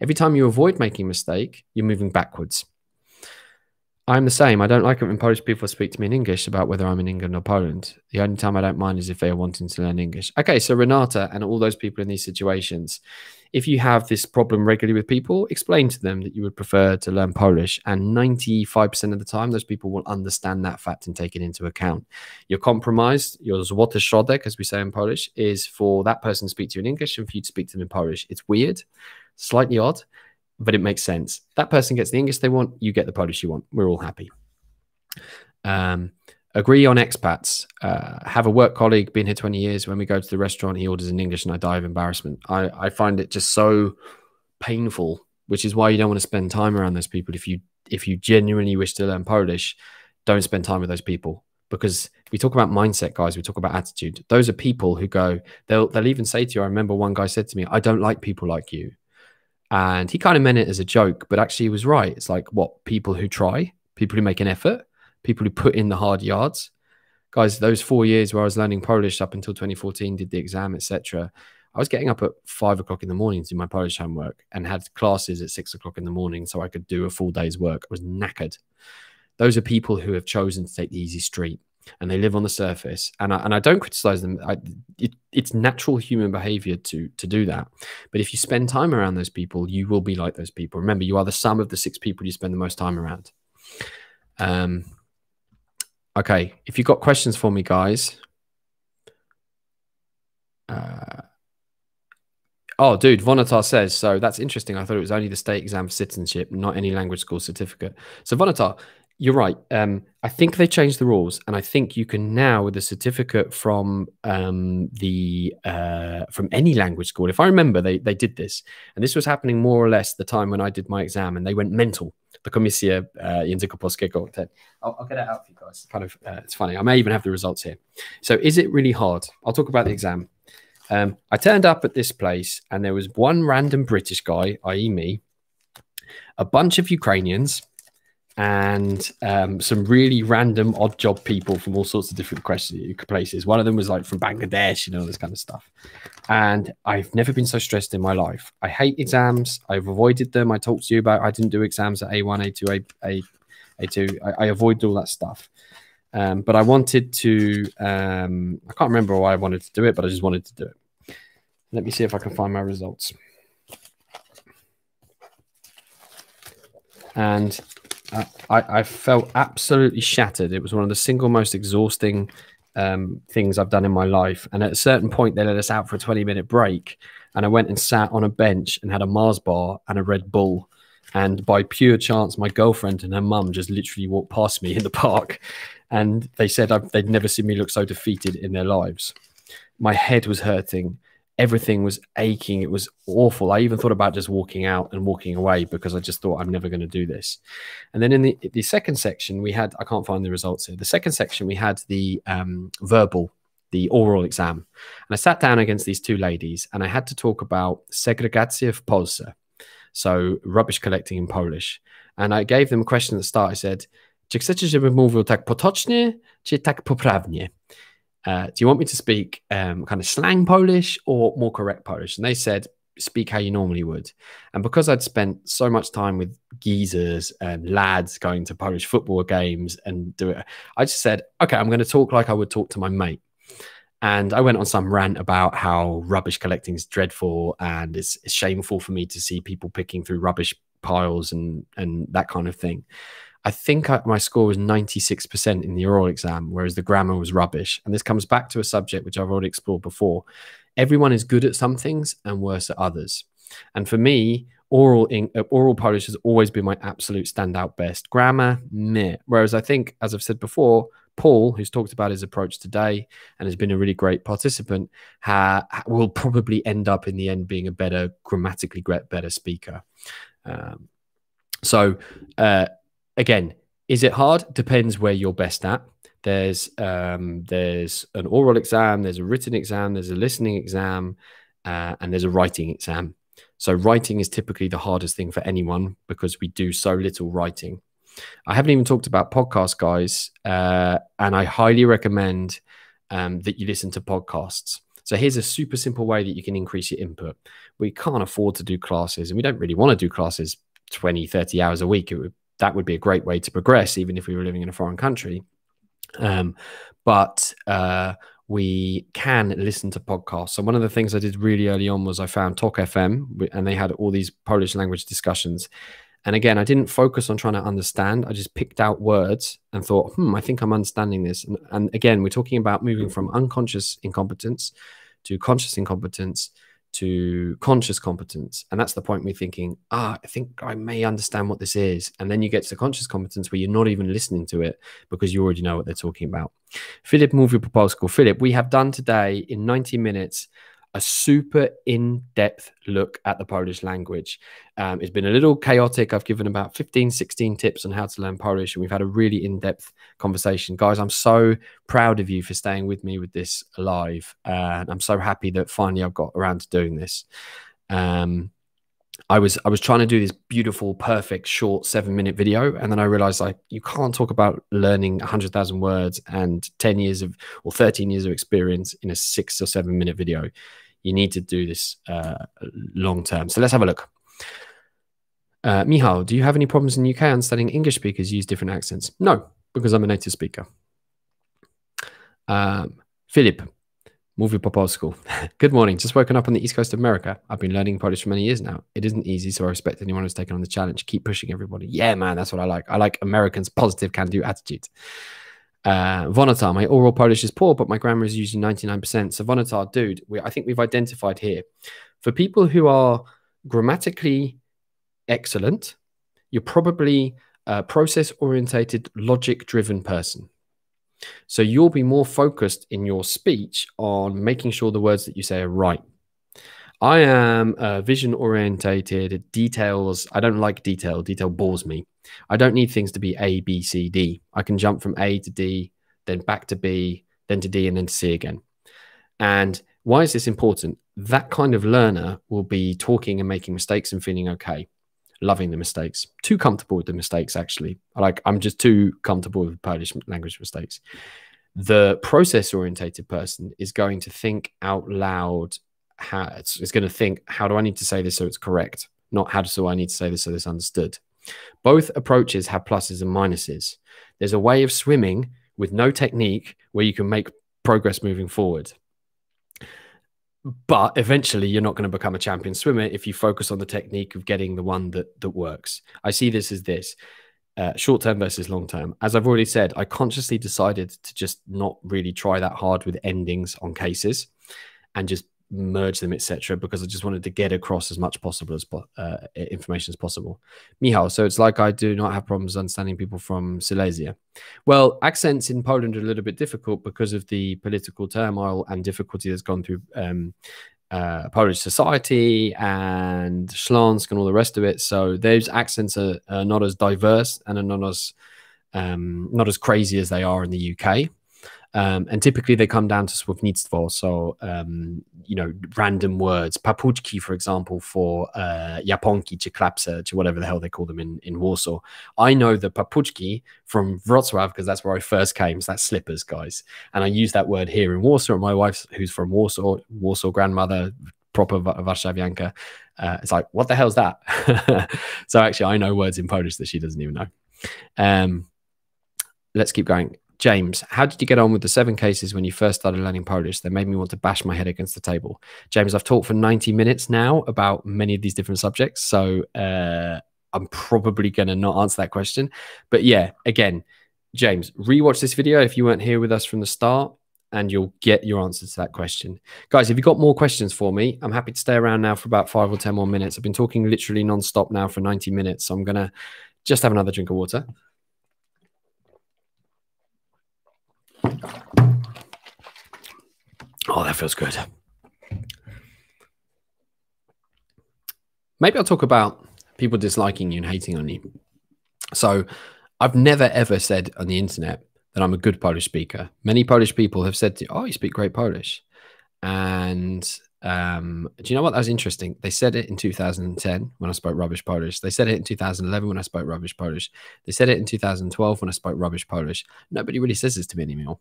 B: Every time you avoid making a mistake, you're moving backwards. I'm the same. I don't like it when Polish people speak to me in English about whether I'm in England or Poland. The only time I don't mind is if they are wanting to learn English. Okay, so Renata and all those people in these situations, if you have this problem regularly with people, explain to them that you would prefer to learn Polish. And 95% of the time, those people will understand that fact and take it into account. Your compromise, your złoty środek, as we say in Polish, is for that person to speak to you in English and for you to speak to them in Polish. It's weird, slightly odd, but it makes sense. That person gets the English they want, you get the Polish you want. We're all happy. Um, agree on expats. Uh, have a work colleague, been here 20 years. When we go to the restaurant, he orders in English and I die of embarrassment. I, I find it just so painful, which is why you don't want to spend time around those people. If you if you genuinely wish to learn Polish, don't spend time with those people because we talk about mindset guys we talk about attitude those are people who go they'll they'll even say to you i remember one guy said to me i don't like people like you and he kind of meant it as a joke, but actually he was right. It's like what people who try, people who make an effort, people who put in the hard yards. Guys, those four years where I was learning Polish up until 2014, did the exam, etc. I was getting up at five o'clock in the morning to do my Polish homework and had classes at six o'clock in the morning so I could do a full day's work. I was knackered. Those are people who have chosen to take the easy street and they live on the surface. And I, and I don't criticize them. I, it, it's natural human behavior to to do that. But if you spend time around those people, you will be like those people. Remember, you are the sum of the six people you spend the most time around. Um. Okay, if you've got questions for me, guys. Uh, oh, dude, Vonatar says so. That's interesting. I thought it was only the state exam for citizenship, not any language school certificate. So Vonatar, you're right. Um, I think they changed the rules, and I think you can now, with a certificate from um, the uh, from any language school. If I remember, they they did this, and this was happening more or less the time when I did my exam, and they went mental. The Komisja uh, Języka Polskiego. I'll, I'll get it out for you guys. It's kind of uh, it's funny. I may even have the results here. So, is it really hard? I'll talk about the exam. Um, I turned up at this place, and there was one random British guy, i.e., me, a bunch of Ukrainians and um, some really random odd job people from all sorts of different places. One of them was like from Bangladesh, you know, this kind of stuff. And I've never been so stressed in my life. I hate exams. I've avoided them. I talked to you about I didn't do exams at A1, A2, A, A, A2. I, I avoided all that stuff. Um, but I wanted to, um, I can't remember why I wanted to do it, but I just wanted to do it. Let me see if I can find my results. And I, I felt absolutely shattered. It was one of the single most exhausting um, things I've done in my life. And at a certain point, they let us out for a 20 minute break. And I went and sat on a bench and had a Mars bar and a Red Bull. And by pure chance, my girlfriend and her mum just literally walked past me in the park. And they said they'd never seen me look so defeated in their lives. My head was hurting everything was aching. It was awful. I even thought about just walking out and walking away because I just thought I'm never going to do this. And then in the, the second section, we had, I can't find the results here. The second section, we had the um, verbal, the oral exam. And I sat down against these two ladies and I had to talk about segregacja w Polsce. So rubbish collecting in Polish. And I gave them a question at the start. I said, czy chcecie, żebym mówił tak potocznie, czy tak poprawnie? Uh, do you want me to speak um, kind of slang Polish or more correct Polish? And they said, speak how you normally would. And because I'd spent so much time with geezers and lads going to Polish football games and do it, I just said, okay, I'm going to talk like I would talk to my mate. And I went on some rant about how rubbish collecting is dreadful and it's, it's shameful for me to see people picking through rubbish piles and and that kind of thing. I think I, my score was 96% in the oral exam, whereas the grammar was rubbish. And this comes back to a subject which I've already explored before. Everyone is good at some things and worse at others. And for me, oral in, uh, oral Polish has always been my absolute standout best. Grammar, meh. Whereas I think, as I've said before, Paul, who's talked about his approach today and has been a really great participant, ha, will probably end up in the end being a better, grammatically better speaker. Um, so, uh, again, is it hard? Depends where you're best at. There's um, there's an oral exam, there's a written exam, there's a listening exam, uh, and there's a writing exam. So writing is typically the hardest thing for anyone because we do so little writing. I haven't even talked about podcasts, guys, uh, and I highly recommend um, that you listen to podcasts. So here's a super simple way that you can increase your input. We can't afford to do classes, and we don't really want to do classes 20, 30 hours a week. It would that would be a great way to progress, even if we were living in a foreign country. Um, but uh, we can listen to podcasts. So one of the things I did really early on was I found TOK FM, and they had all these Polish language discussions. And again, I didn't focus on trying to understand. I just picked out words and thought, hmm, I think I'm understanding this. And, and again, we're talking about moving from unconscious incompetence to conscious incompetence to conscious competence. And that's the point we're thinking, ah, I think I may understand what this is. And then you get to conscious competence where you're not even listening to it because you already know what they're talking about. Philip Move Your Proposal. Philip, we have done today in 90 minutes a super in depth look at the Polish language. Um, it's been a little chaotic. I've given about 15, 16 tips on how to learn Polish, and we've had a really in depth conversation. Guys, I'm so proud of you for staying with me with this live. And I'm so happy that finally I've got around to doing this. Um, I was I was trying to do this beautiful, perfect, short seven minute video, and then I realized like you can't talk about learning hundred thousand words and ten years of or thirteen years of experience in a six or seven minute video you need to do this uh, long term. So let's have a look. Uh, Mihal, do you have any problems in the UK understanding English speakers use different accents? No, because I'm a native speaker. Um, Philip, Movie Popol School. [LAUGHS] Good morning. Just woken up on the east coast of America. I've been learning Polish for many years now. It isn't easy, so I respect anyone who's taken on the challenge. Keep pushing everybody. Yeah, man, that's what I like. I like Americans' positive can-do attitude. Uh, Vonatar, my oral Polish is poor, but my grammar is usually 99%. So, Vonatar, dude, we, I think we've identified here for people who are grammatically excellent, you're probably a process orientated, logic driven person. So you'll be more focused in your speech on making sure the words that you say are right. I am uh, vision orientated, details. I don't like detail. Detail bores me. I don't need things to be A, B, C, D. I can jump from A to D, then back to B, then to D, and then to C again. And why is this important? That kind of learner will be talking and making mistakes and feeling okay loving the mistakes. Too comfortable with the mistakes, actually. Like I'm just too comfortable with Polish language mistakes. The process orientated person is going to think out loud. How it's, it's going to think, how do I need to say this so it's correct? Not how do I need to say this so it's understood. Both approaches have pluses and minuses. There's a way of swimming with no technique where you can make progress moving forward but eventually you're not going to become a champion swimmer if you focus on the technique of getting the one that that works. I see this as this uh, short term versus long term. As i've already said i consciously decided to just not really try that hard with endings on cases and just merge them, etc., because I just wanted to get across as much possible as uh, information as possible. Michał, so it's like I do not have problems understanding people from Silesia. Well, accents in Poland are a little bit difficult because of the political turmoil and difficulty that's gone through um, uh, Polish society and Śląsk and all the rest of it. So those accents are, are not as diverse and are not as um, not as crazy as they are in the UK. Um, and typically they come down to słownictwo, so um, you know random words. Papuchki, for example, for uh, japonki czy klapse, czy whatever the hell they call them in, in Warsaw. I know the papuchki from Wrocław because that's where I first came. So that's slippers, guys. And I use that word here in Warsaw. And my wife, who's from Warsaw, Warsaw grandmother, proper Warszawianka, uh, it's like, what the hell's that? [LAUGHS] so actually, I know words in Polish that she doesn't even know. Um, let's keep going. James, how did you get on with the seven cases when you first started learning Polish that made me want to bash my head against the table? James, I've talked for 90 minutes now about many of these different subjects. So uh, I'm probably going to not answer that question. But yeah, again, James, rewatch this video if you weren't here with us from the start and you'll get your answer to that question. Guys, if you've got more questions for me, I'm happy to stay around now for about five or 10 more minutes. I've been talking literally non-stop now for 90 minutes. So I'm going to just have another drink of water. Oh, that feels good. Maybe I'll talk about people disliking you and hating on you. So, I've never ever said on the internet that I'm a good Polish speaker. Many Polish people have said to "Oh, you speak great Polish," and um, do you know what? That was interesting. They said it in 2010 when I spoke rubbish Polish. They said it in 2011 when I spoke rubbish Polish. They said it in 2012 when I spoke rubbish Polish. Nobody really says this to me anymore.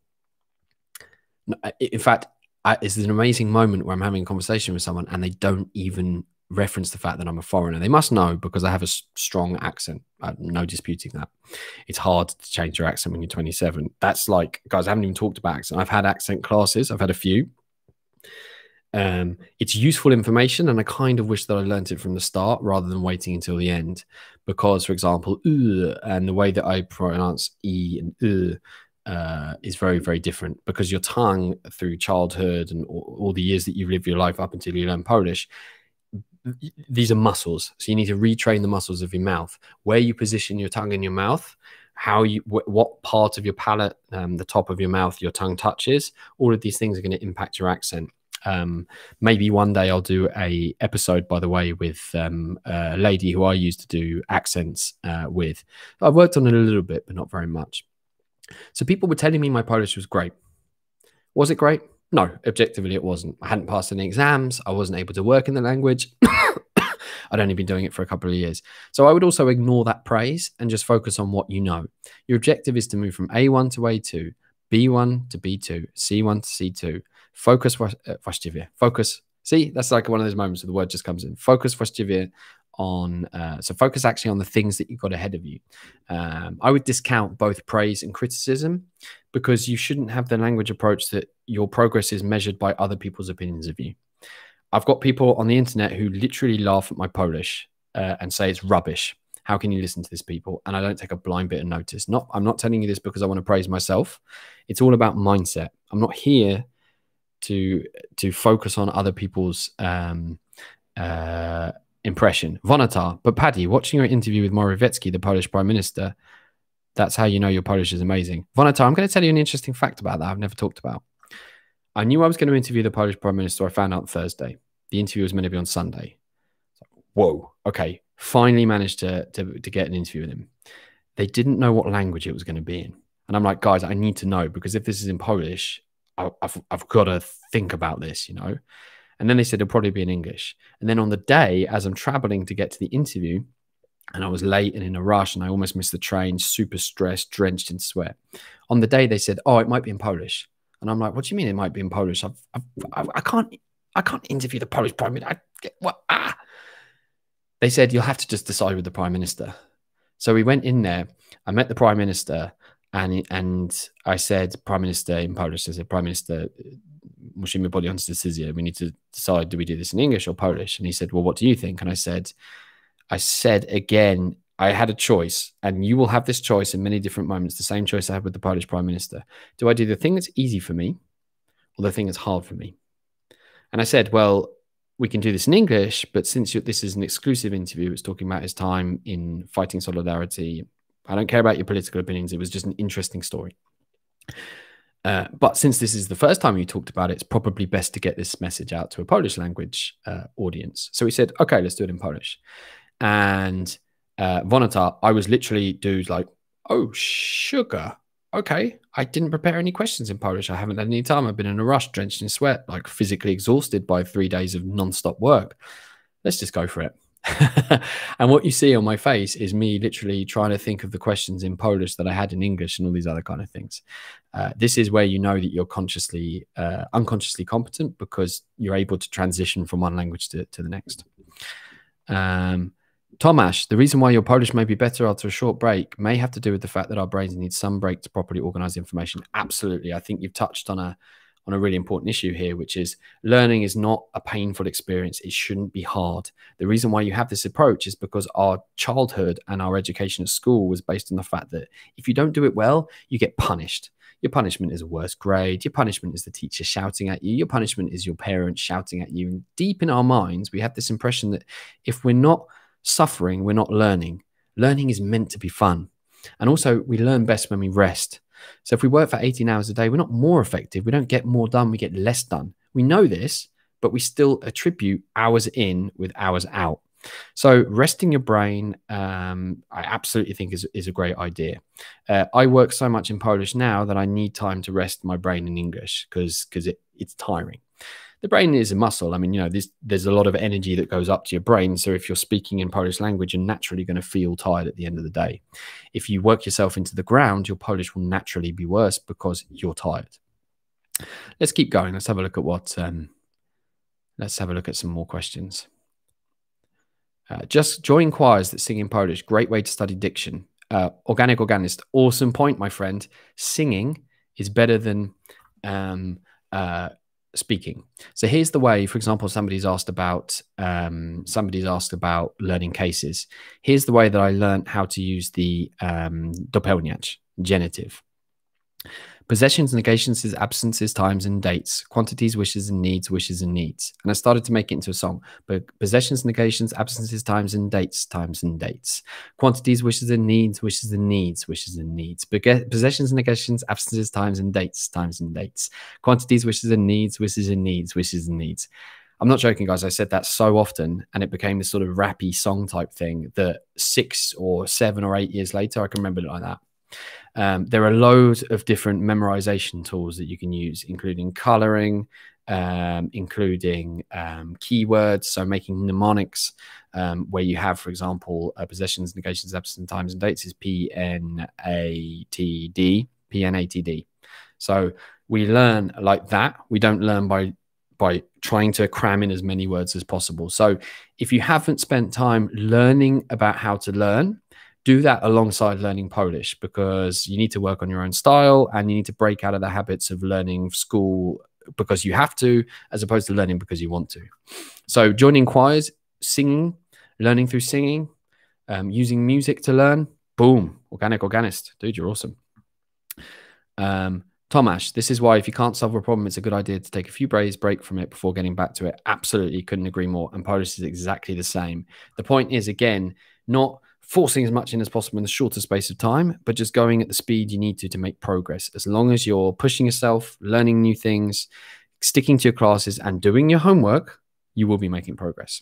B: In fact, I, it's an amazing moment where I'm having a conversation with someone and they don't even reference the fact that I'm a foreigner. They must know because I have a strong accent. Uh, no disputing that. It's hard to change your accent when you're 27. That's like, guys, I haven't even talked about accent. I've had accent classes, I've had a few. Um, it's useful information, and I kind of wish that I learned it from the start rather than waiting until the end. Because, for example, and the way that I pronounce e and uh, is very, very different because your tongue, through childhood and all, all the years that you've lived your life up until you learn Polish, these are muscles. So you need to retrain the muscles of your mouth, where you position your tongue in your mouth, how you, wh what part of your palate, um, the top of your mouth, your tongue touches. All of these things are going to impact your accent. Um, maybe one day I'll do a episode, by the way, with um, a lady who I used to do accents uh, with. I've worked on it a little bit, but not very much. So people were telling me my Polish was great. Was it great? No, objectively, it wasn't. I hadn't passed any exams. I wasn't able to work in the language. [COUGHS] I'd only been doing it for a couple of years. So I would also ignore that praise and just focus on what you know. Your objective is to move from A1 to A2, B1 to B2, C1 to C2, focus właściwie. Focus. See, that's like one of those moments where the word just comes in. Focus właściwie on. Uh, so focus actually on the things that you got ahead of you. Um, I would discount both praise and criticism because you shouldn't have the language approach that your progress is measured by other people's opinions of you. I've got people on the internet who literally laugh at my Polish uh, and say it's rubbish. How can you listen to this, people? And I don't take a blind bit of notice. Not, I'm not telling you this because I want to praise myself. It's all about mindset. I'm not here to to focus on other people's um, uh, impression. Vonatar, but Paddy, watching your interview with Morawiecki, the Polish Prime Minister, that's how you know your Polish is amazing. Vonatar, I'm going to tell you an interesting fact about that I've never talked about. I knew I was going to interview the Polish Prime Minister. I found out Thursday. The interview was meant to be on Sunday. Whoa, okay. Finally managed to, to, to get an interview with him. They didn't know what language it was going to be in. And I'm like, guys, I need to know because if this is in Polish, I, I've, I've got to think about this, you know? And then they said it'll probably be in English. And then on the day, as I'm traveling to get to the interview, and I was late and in a rush, and I almost missed the train, super stressed, drenched in sweat. On the day, they said, "Oh, it might be in Polish," and I'm like, "What do you mean it might be in Polish? I've, I've, I can't, I can't interview the Polish prime minister. I what? Ah!" They said you'll have to just decide with the prime minister. So we went in there. I met the prime minister, and and I said, Prime Minister in Polish. I said, Prime Minister, musimy podjąć decyzję. We need to decide, do we do this in English or Polish? And he said, well, what do you think? And I said, I said again, I had a choice, and you will have this choice in many different moments. The same choice I had with the Polish Prime Minister. Do I do the thing that's easy for me, or the thing that's hard for me? And I said, well, we can do this in English, but since this is an exclusive interview, it's talking about his time in fighting solidarity. I don't care about your political opinions. It was just an interesting story. Uh, but since this is the first time you talked about it, it's probably best to get this message out to a Polish language uh, audience. So we said, okay, let's do it in Polish. And uh, Vonatar, I was literally dudes like, oh, sugar. Okay. I didn't prepare any questions in Polish. I haven't had any time. I've been in a rush, drenched in sweat, like physically exhausted by three days of non-stop work. Let's just go for it. [LAUGHS] and what you see on my face is me literally trying to think of the questions in Polish that I had in English and all these other kind of things. Uh, this is where you know that you're consciously, uh, unconsciously competent because you're able to transition from one language to, to the next. Um, Tomasz, the reason why your Polish may be better after a short break may have to do with the fact that our brains need some break to properly organize information. Absolutely. I think you've touched on a on a really important issue here, which is learning is not a painful experience. It shouldn't be hard. The reason why you have this approach is because our childhood and our education at school was based on the fact that if you don't do it well, you get punished. Your punishment is a worse grade. Your punishment is the teacher shouting at you. Your punishment is your parents shouting at you. And deep in our minds, we have this impression that if we're not suffering, we're not learning. Learning is meant to be fun. And also, we learn best when we rest. So if we work for 18 hours a day, we're not more effective. We don't get more done, we get less done. We know this, but we still attribute hours in with hours out. So resting your brain, um, I absolutely think is, is a great idea. Uh, I work so much in Polish now that I need time to rest my brain in English because because it, it's tiring the brain is a muscle. I mean, you know, there's there's a lot of energy that goes up to your brain. So if you're speaking in Polish language, you're naturally going to feel tired at the end of the day. If you work yourself into the ground, your Polish will naturally be worse because you're tired. Let's keep going. Let's have a look at what. Um, let's have a look at some more questions. Uh, just join choirs that sing in Polish. Great way to study diction. Uh, organic organist. Awesome point, my friend. Singing is better than um, uh, speaking. So here's the way, for example, somebody's asked about um, somebody's asked about learning cases. Here's the way that I learned how to use the um, genitive. Possessions, negations absences, times, and dates. Quantities, wishes, and needs, wishes, and needs. And I started to make it into a song. But possessions, negations, absences, times, and dates, times, and dates. Quantities, wishes, and needs, wishes, and needs, wishes, and needs. Possessions, negations, absences, times, and dates, times, and dates. Quantities, wishes, and needs, wishes, and needs, wishes, and needs. I'm not joking, guys. I said that so often, and it became this sort of rappy song type thing that six or seven or eight years later, I can remember it like that. Um, there are loads of different memorization tools that you can use, including coloring, um, including um, keywords, so making mnemonics, um, where you have, for example, uh, possessions, negations, absence, times, and dates is P N A T D, P N A T D. So we learn like that. We don't learn by by trying to cram in as many words as possible. So if you haven't spent time learning about how to learn, do that alongside learning Polish because you need to work on your own style and you need to break out of the habits of learning school because you have to, as opposed to learning because you want to. So, joining choirs, singing, learning through singing, um, using music to learn, boom, organic organist. Dude, you're awesome. Um, Tomasz, this is why if you can't solve a problem, it's a good idea to take a few days break from it before getting back to it. Absolutely couldn't agree more. And Polish is exactly the same. The point is, again, not forcing as much in as possible in the shorter space of time, but just going at the speed you need to to make progress. As long as you're pushing yourself, learning new things, sticking to your classes, and doing your homework, you will be making progress.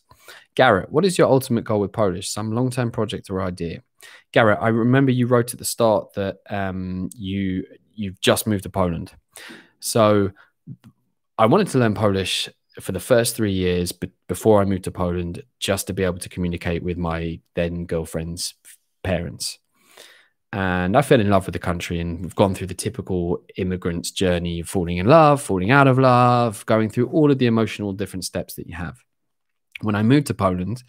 B: Garrett, what is your ultimate goal with Polish? Some long term project or idea? Garrett, I remember you wrote at the start that um, you you've just moved to Poland. So I wanted to learn Polish for the first three years before I moved to Poland, just to be able to communicate with my then girlfriend's parents. And I fell in love with the country and we've gone through the typical immigrant's journey of falling in love, falling out of love, going through all of the emotional different steps that you have. When I moved to Poland,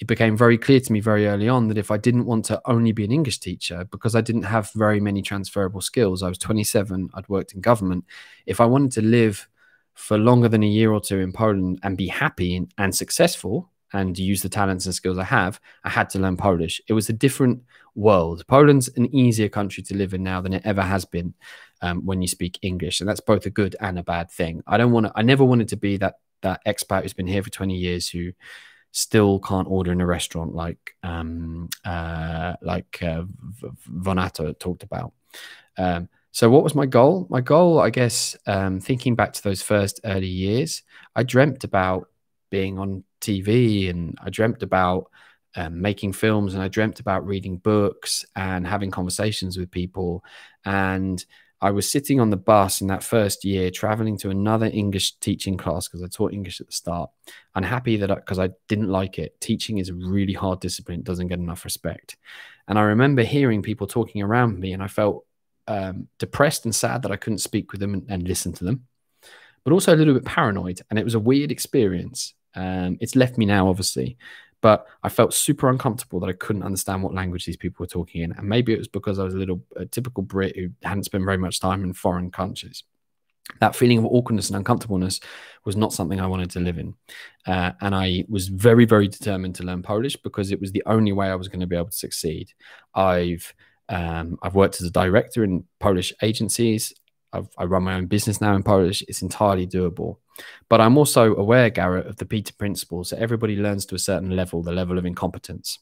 B: it became very clear to me very early on that if I didn't want to only be an English teacher, because I didn't have very many transferable skills, I was 27, I'd worked in government. If I wanted to live for longer than a year or two in Poland and be happy and successful and use the talents and skills I have, I had to learn Polish. It was a different world. Poland's an easier country to live in now than it ever has been um, when you speak English, and that's both a good and a bad thing. I don't want to. I never wanted to be that that expat who's been here for 20 years who still can't order in a restaurant like um, uh, like uh, Vonato talked about. Um, so, what was my goal? My goal, I guess, um, thinking back to those first early years, I dreamt about being on TV and I dreamt about um, making films and I dreamt about reading books and having conversations with people. And I was sitting on the bus in that first year, traveling to another English teaching class because I taught English at the start. Unhappy that because I, I, didn't like it. Teaching is a really hard discipline; it doesn't get enough respect. And I remember hearing people talking around me, and I felt um, depressed and sad that I couldn't speak with them and, and, listen to them, but also a little bit paranoid. And it was a weird experience. Um, it's left me now, obviously, but I felt super uncomfortable that I couldn't understand what language these people were talking in. And maybe it was because I was a little a typical Brit who hadn't spent very much time in foreign countries. That feeling of awkwardness and uncomfortableness was not something I wanted to live in. Uh, and I was very, very determined to learn Polish because it was the only way I was going to be able to succeed. I've um, I've worked as a director in Polish agencies. I've, I run my own business now in Polish. It's entirely doable. But I'm also aware, Garrett, of the Peter principles that everybody learns to a certain level, the level of incompetence.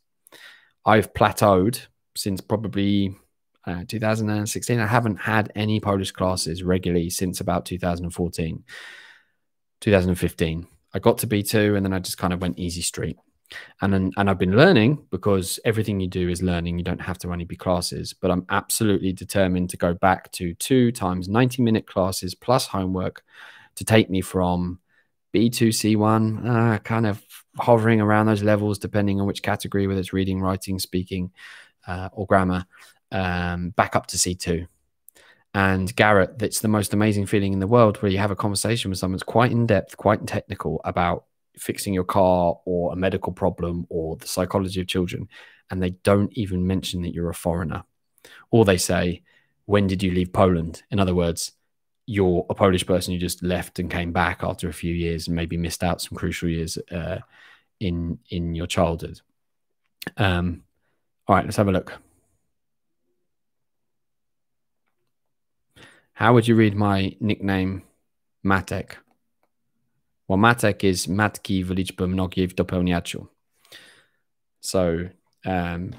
B: I've plateaued since probably uh, 2016. I haven't had any Polish classes regularly since about 2014, 2015. I got to B2 and then I just kind of went easy street. And and I've been learning because everything you do is learning. You don't have to only be classes, but I'm absolutely determined to go back to two times 90 minute classes plus homework to take me from B2, C1, uh, kind of hovering around those levels, depending on which category, whether it's reading, writing, speaking, uh, or grammar, um, back up to C2. And Garrett, that's the most amazing feeling in the world where you have a conversation with someone that's quite in depth, quite technical about fixing your car or a medical problem or the psychology of children. And they don't even mention that you're a foreigner. Or they say, When did you leave Poland? In other words, you're a Polish person who just left and came back after a few years and maybe missed out some crucial years uh, in in your childhood. Um, all right, let's have a look. How would you read my nickname, Matek? Well, Matek is Matki w liczbie mnogiej w dopełniaczu. So, um,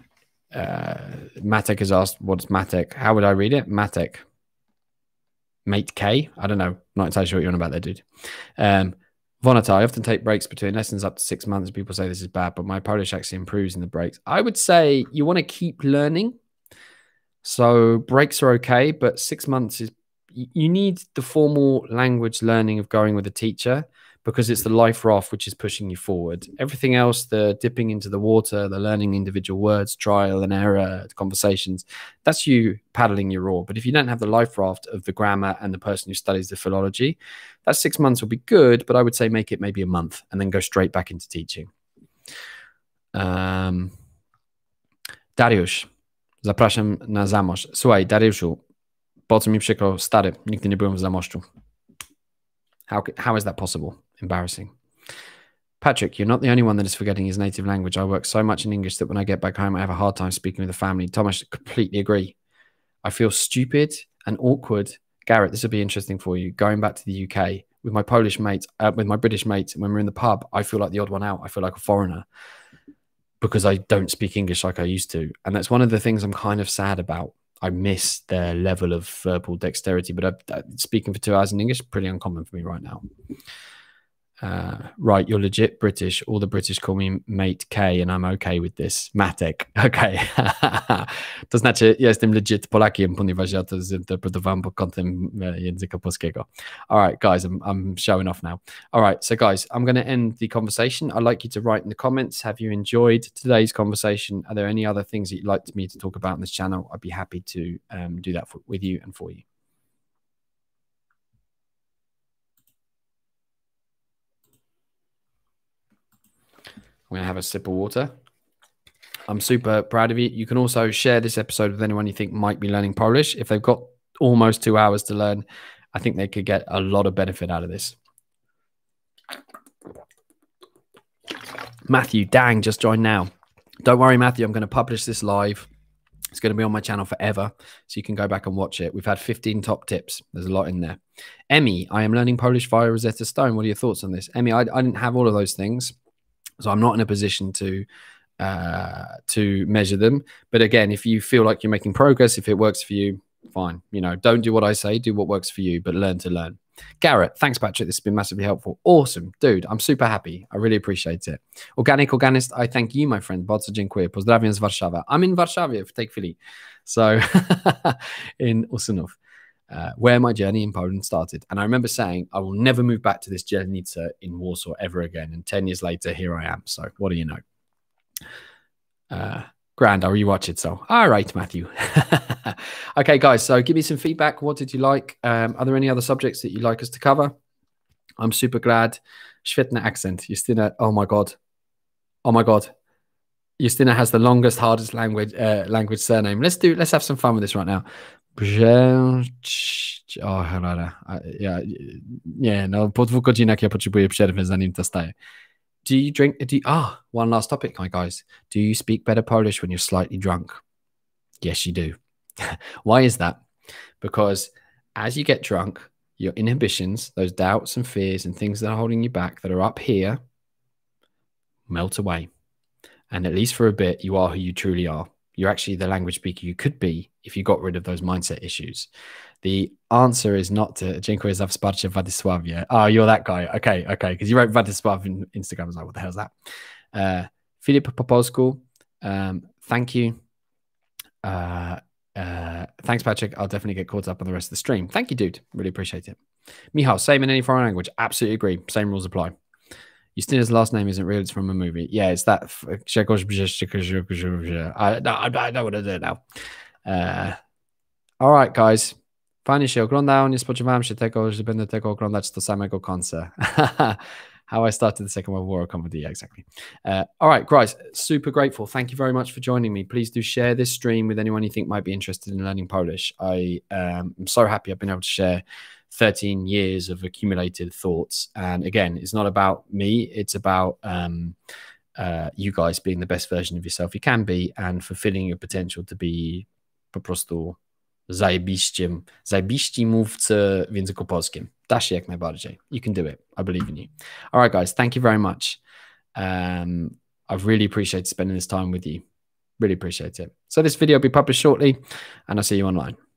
B: uh, Matek has asked, what's Matek? How would I read it? Matek mate K. I don't know. Not entirely sure what you're on about there, dude. Um, Vonata, I often take breaks between lessons up to six months. People say this is bad, but my Polish actually improves in the breaks. I would say you want to keep learning. So breaks are okay, but six months is you need the formal language learning of going with a teacher because it's the life raft which is pushing you forward. Everything else, the dipping into the water, the learning individual words, trial and error, conversations, that's you paddling your oar. But if you don't have the life raft of the grammar and the person who studies the philology, that six months will be good, but I would say make it maybe a month and then go straight back into teaching. Um, Dariusz, zapraszam na Zamość. Słuchaj, Dariuszu, co mi przykro, stary, nigdy nie byłem w Zamościu. How, how is that possible? Embarrassing. Patrick, you're not the only one that is forgetting his native language. I work so much in English that when I get back home, I have a hard time speaking with the family. Thomas, completely agree. I feel stupid and awkward Garrett, this will be interesting for you. Going back to the UK with my Polish mates, uh, with my British mates, when we're in the pub, I feel like the odd one out. I feel like a foreigner because I don't speak English like I used to. And that's one of the things I'm kind of sad about. I miss their level of verbal dexterity, but I, uh, speaking for two hours in English, pretty uncommon for me right now. Uh, right, you're legit British. All the British call me mate K, and I'm okay with this. Matek, [LAUGHS] okay. to znaczy, ja jestem legit Polakiem, ponieważ ja to zinterpretowałem pod kątem języka polskiego. All right, guys, I'm, I'm showing off now. All right, so guys, I'm going to end the conversation. I'd like you to write in the comments, have you enjoyed today's conversation? Are there any other things that you'd like me to talk about in this channel? I'd be happy to um, do that for, with you and for you. I'm going to have a sip of water. I'm super proud of you. You can also share this episode with anyone you think might be learning Polish. If they've got almost two hours to learn, I think they could get a lot of benefit out of this. Matthew, dang, just joined now. Don't worry, Matthew. I'm going to publish this live. It's going to be on my channel forever, so you can go back and watch it. We've had 15 top tips. There's a lot in there. Emmy, I am learning Polish via Rosetta Stone. What are your thoughts on this? Emmy, I, I didn't have all of those things. So I'm not in a position to uh, to measure them. But again, if you feel like you're making progress, if it works for you, fine. You know, don't do what I say, do what works for you, but learn to learn. Garrett, thanks, Patrick. This has been massively helpful. Awesome, dude. I'm super happy. I really appreciate it. Organic Organist, I thank you, my friend. Bardzo dziękuję. Pozdrawiam z Warszawy. I'm in Warszawie w tej chwili. So, [LAUGHS] in Ursynów uh, where my journey in Poland started. And I remember saying, I will never move back to this dzielnica in Warsaw ever again. And 10 years later, here I am. So what do you know? Uh, grand, I'll rewatch it. So, all right, Matthew. [LAUGHS] okay, guys. So give me some feedback. What did you like? Um, are there any other subjects that you'd like us to cover? I'm super glad. Świetny accent. Justina, oh my God. Oh my God. Justina has the longest, hardest language uh, language surname. Let's do. Let's have some fun with this right now. O, cholera. Ja, nie, no po dwóch godzinach ja potrzebuję przerwy, zanim to staje. Do you drink? Do you, ah, one last topic, my guys. Do you speak better Polish when you're slightly drunk? Yes, you do. [LAUGHS] Why is that? Because as you get drunk, your inhibitions, those doubts and fears and things that are holding you back that are up here, melt away. And at least for a bit, you are who you truly are you're actually the language speaker you could be if you got rid of those mindset issues. The answer is not to Dziękuję za wsparcie Władysławie. Oh, you're that guy. Okay, okay. Because you wrote Władysław in Instagram. I was like, what the hell is that? Uh, Filip Popolsku, um, thank you. Uh, uh, thanks, Patrick. I'll definitely get caught up on the rest of the stream. Thank you, dude. Really appreciate it. Michal, same in any foreign language. Absolutely agree. Same rules apply. Justina's last name isn't real; it's from a movie. Yeah, it's that. I, I, I know what I do now. Uh, all right, guys. Fajnie się oglądało. Nie spodziewałem się tego, że będę tego oglądać do samego końca. [LAUGHS] How I started the Second World War comedy. Yeah, exactly. Uh, all right, guys. Super grateful. Thank you very much for joining me. Please do share this stream with anyone you think might be interested in learning Polish. I um, am so happy I've been able to share 13 years of accumulated thoughts. And again, it's not about me, it's about um, uh, you guys being the best version of yourself you can be and fulfilling your potential to be po prostu zajebiście, zajebiści mówcy w języku polskim. Da się jak najbardziej. You can do it. I believe in you. All right, guys. Thank you very much. Um, I've really appreciated spending this time with you. Really appreciate it. So this video will be published shortly and I'll see you online.